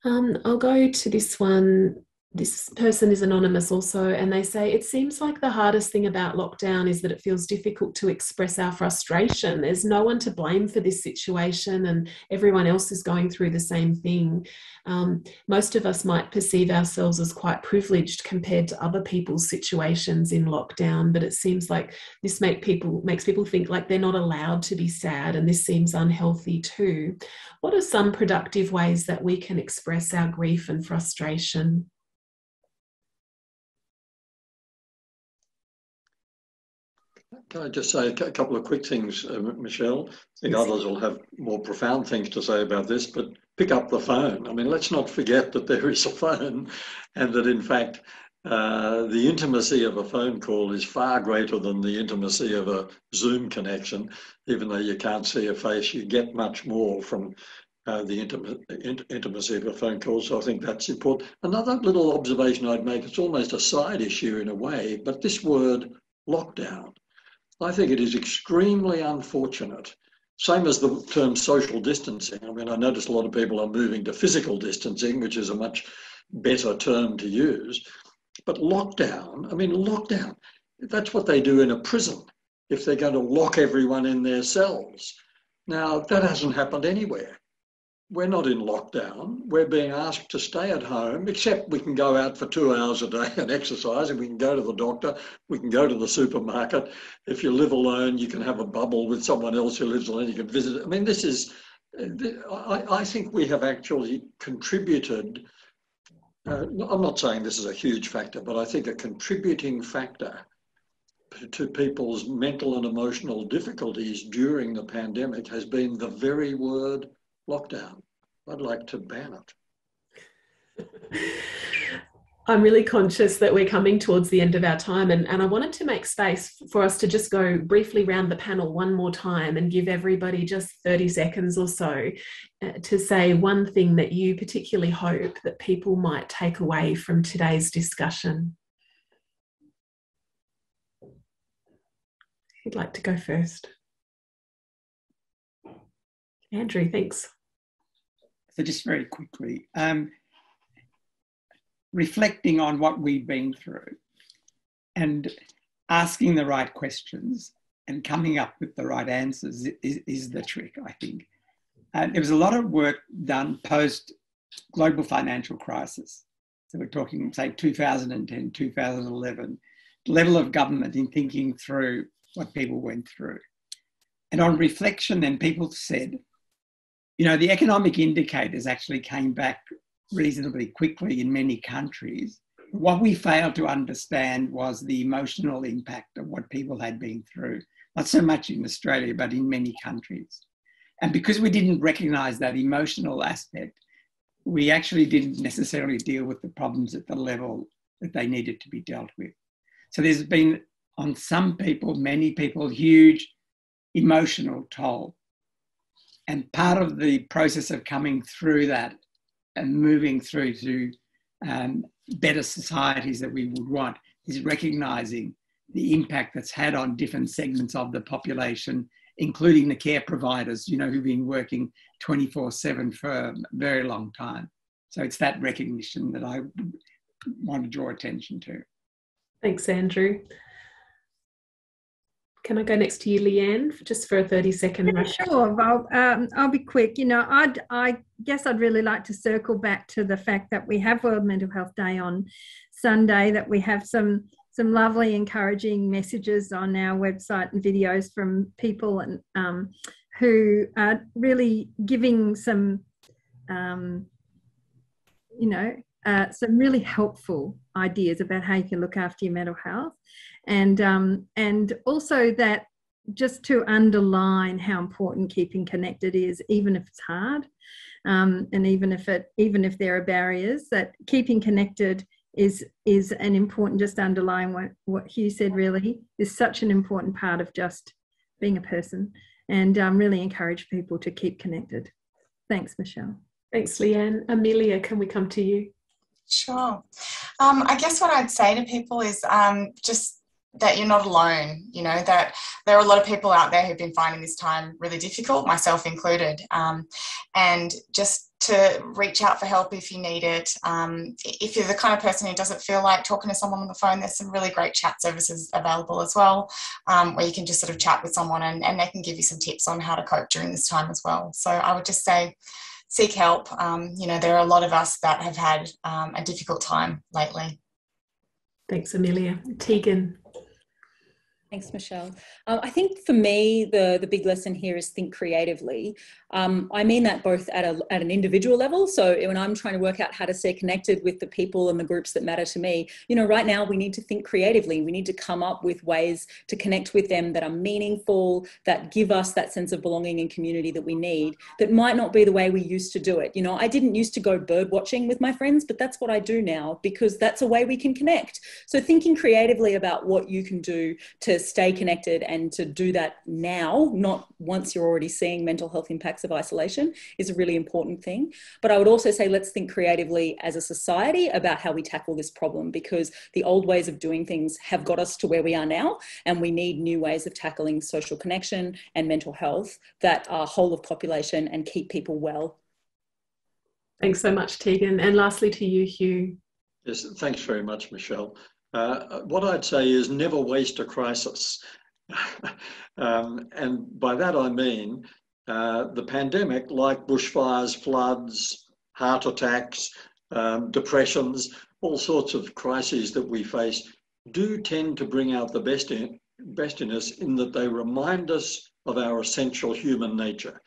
Um, i'll go to this one this person is anonymous also, and they say it seems like the hardest thing about lockdown is that it feels difficult to express our frustration. There's no one to blame for this situation, and everyone else is going through the same thing. Um, most of us might perceive ourselves as quite privileged compared to other people's situations in lockdown, but it seems like this make people makes people think like they're not allowed to be sad, and this seems unhealthy too. What are some productive ways that we can express our grief and frustration? Can I just say a couple of quick things, uh, Michelle? I think others will have more profound things to say about this, but pick up the phone. I mean, let's not forget that there is a phone and that, in fact, uh, the intimacy of a phone call is far greater than the intimacy of a Zoom connection. Even though you can't see a face, you get much more from uh, the int intimacy of a phone call. So I think that's important. Another little observation I'd make, it's almost a side issue in a way, but this word lockdown I think it is extremely unfortunate. Same as the term social distancing. I mean, I notice a lot of people are moving to physical distancing, which is a much better term to use. But lockdown, I mean, lockdown, that's what they do in a prison. if they're going to lock everyone in their cells. Now, that hasn't happened anywhere. We're not in lockdown. We're being asked to stay at home, except we can go out for two hours a day and exercise, and we can go to the doctor, we can go to the supermarket. If you live alone, you can have a bubble with someone else who lives alone, you can visit. I mean, this is, I, I think we have actually contributed. Uh, I'm not saying this is a huge factor, but I think a contributing factor to people's mental and emotional difficulties during the pandemic has been the very word lockdown. I'd like to ban it. I'm really conscious that we're coming towards the end of our time, and, and I wanted to make space for us to just go briefly round the panel one more time and give everybody just 30 seconds or so uh, to say one thing that you particularly hope that people might take away from today's discussion. Who'd like to go first? Andrew, thanks. So just very quickly, um, reflecting on what we've been through and asking the right questions and coming up with the right answers is, is the trick, I think. And there was a lot of work done post global financial crisis. So we're talking, say, 2010, 2011, level of government in thinking through what people went through. And on reflection, then people said, you know, the economic indicators actually came back reasonably quickly in many countries. What we failed to understand was the emotional impact of what people had been through, not so much in Australia, but in many countries. And because we didn't recognize that emotional aspect, we actually didn't necessarily deal with the problems at the level that they needed to be dealt with. So there's been, on some people, many people, huge emotional toll. And part of the process of coming through that and moving through to um, better societies that we would want is recognizing the impact that's had on different segments of the population, including the care providers, you know, who've been working 24 7 for a very long time. So it's that recognition that I want to draw attention to. Thanks, Andrew. Can I go next to you, Leanne, just for a 30 second? Yeah, sure, I'll, um, I'll be quick. You know, I'd, I guess I'd really like to circle back to the fact that we have World Mental Health Day on Sunday, that we have some some lovely encouraging messages on our website and videos from people and um, who are really giving some um, you know uh, some really helpful ideas about how you can look after your mental health. And um, and also that just to underline how important keeping connected is even if it's hard um, and even if it even if there are barriers that keeping connected is is an important just underlying what what hugh said really is such an important part of just being a person. And um, really encourage people to keep connected. Thanks michelle. Thanks leanne. Amelia can we come to you Sure. Um, I guess what I'd say to people is um, just that you're not alone. You know, that there are a lot of people out there who've been finding this time really difficult, myself included. Um, and just to reach out for help if you need it. Um, if you're the kind of person who doesn't feel like talking to someone on the phone, there's some really great chat services available as well, um, where you can just sort of chat with someone and, and they can give you some tips on how to cope during this time as well. So I would just say, seek help. Um, you know, there are a lot of us that have had um, a difficult time lately. Thanks, Amelia. Tegan. Thanks, Michelle. Um, I think for me, the, the big lesson here is think creatively. Um, I mean that both at, a, at an individual level. So when I'm trying to work out how to stay connected with the people and the groups that matter to me, you know, right now we need to think creatively. We need to come up with ways to connect with them that are meaningful, that give us that sense of belonging and community that we need, that might not be the way we used to do it. You know, I didn't used to go bird watching with my friends, but that's what I do now because that's a way we can connect. So thinking creatively about what you can do to stay connected and to do that now, not once you're already seeing mental health impacts of isolation, is a really important thing. But I would also say let's think creatively as a society about how we tackle this problem because the old ways of doing things have got us to where we are now, and we need new ways of tackling social connection and mental health that are whole of population and keep people well. Thanks so much, Tegan. And lastly, to you, Hugh. Yes, thanks very much, Michelle. Uh, what I'd say is never waste a crisis. um, and by that I mean uh, the pandemic, like bushfires, floods, heart attacks, um, depressions, all sorts of crises that we face, do tend to bring out the best in, best in us in that they remind us of our essential human nature.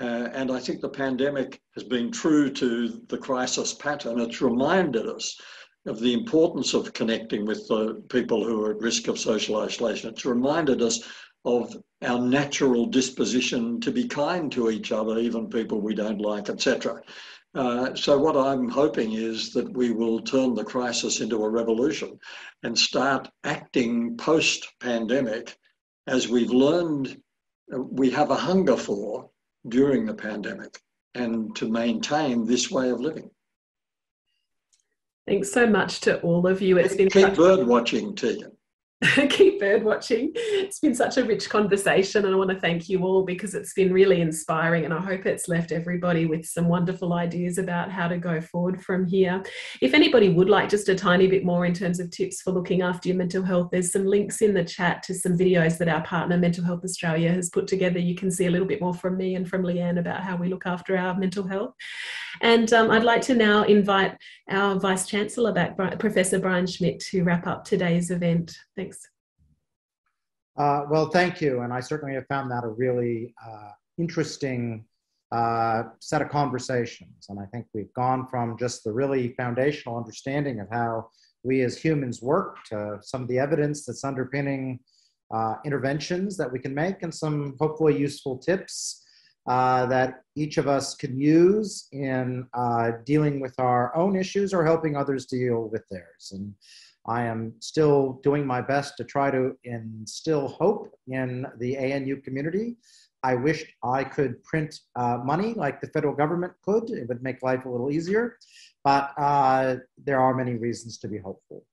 Uh, and I think the pandemic has been true to the crisis pattern. It's reminded us of the importance of connecting with the people who are at risk of social isolation. It's reminded us of our natural disposition to be kind to each other, even people we don't like, etc. Uh, so what I'm hoping is that we will turn the crisis into a revolution and start acting post-pandemic as we've learned uh, we have a hunger for during the pandemic and to maintain this way of living. Thanks so much to all of you. It's been keep bird watching, Tegan. keep bird watching. It's been such a rich conversation, and I want to thank you all because it's been really inspiring. And I hope it's left everybody with some wonderful ideas about how to go forward from here. If anybody would like just a tiny bit more in terms of tips for looking after your mental health, there's some links in the chat to some videos that our partner Mental Health Australia has put together. You can see a little bit more from me and from Leanne about how we look after our mental health. And um, I'd like to now invite our Vice Chancellor back, Professor Brian Schmidt, to wrap up today's event. Thanks. Uh, well, thank you. And I certainly have found that a really uh, interesting uh, set of conversations. And I think we've gone from just the really foundational understanding of how we as humans work to some of the evidence that's underpinning uh, interventions that we can make and some hopefully useful tips uh, that each of us can use in uh, dealing with our own issues or helping others deal with theirs. And I am still doing my best to try to instill hope in the ANU community. I wish I could print uh, money like the federal government could. It would make life a little easier, but uh, there are many reasons to be hopeful.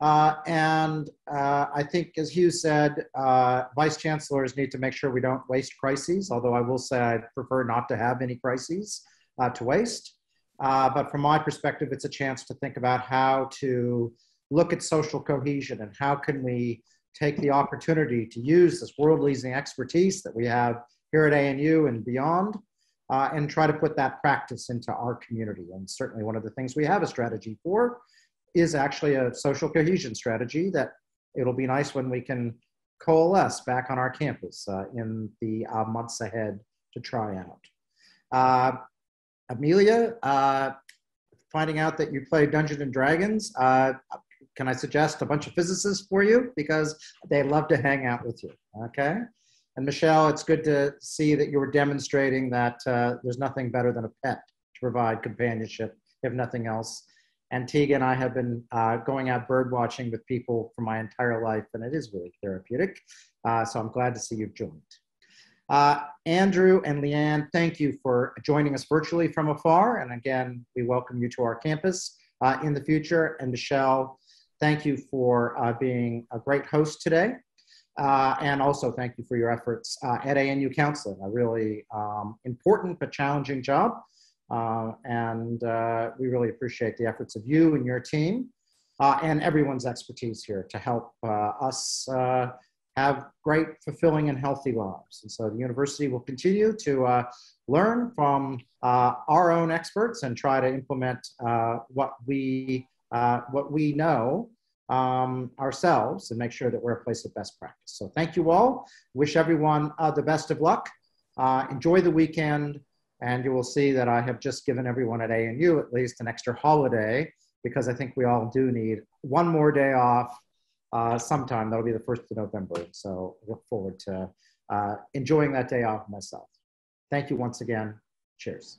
Uh, and uh, I think, as Hugh said, uh, vice chancellors need to make sure we don't waste crises, although I will say I prefer not to have any crises uh, to waste. But from my perspective, it's a chance to think about how to look at social cohesion and how can we take the opportunity to use this world-leading expertise that we have here at ANU and beyond uh, and try to put that practice into our community. And certainly one of the things we have a strategy for is actually a social cohesion strategy that it'll be nice when we can coalesce back on our campus uh, in the uh, months ahead to try out. Uh, Amelia, uh, finding out that you play Dungeons and Dragons, uh, can I suggest a bunch of physicists for you because they love to hang out with you. Okay. And Michelle, it's good to see that you were demonstrating that uh, there's nothing better than a pet to provide companionship, if nothing else. And Tegan and I have been uh, going out bird watching with people for my entire life, and it is really therapeutic. Uh, so I'm glad to see you've joined. Uh, Andrew and Leanne, thank you for joining us virtually from afar. And again, we welcome you to our campus uh, in the future. And Michelle, thank you for uh, being a great host today. Uh, and also thank you for your efforts at ANU Counseling, a really um, important but challenging job. Uh, and uh, we really appreciate the efforts of you and your team uh, and everyone's expertise here to help uh, us uh, have great, fulfilling, and healthy lives. And so the university will continue to uh, learn from our own experts and try to implement what we what we know um, ourselves and make sure that we're a place of best practice. So thank you all. Wish everyone the best of luck. enjoy the weekend. And you will see that I have just given everyone at ANU at least an extra holiday because I think we all do need one more day off uh, sometime. That'll be the 1st of November. So look forward to uh, enjoying that day off myself. Thank you once again. Cheers.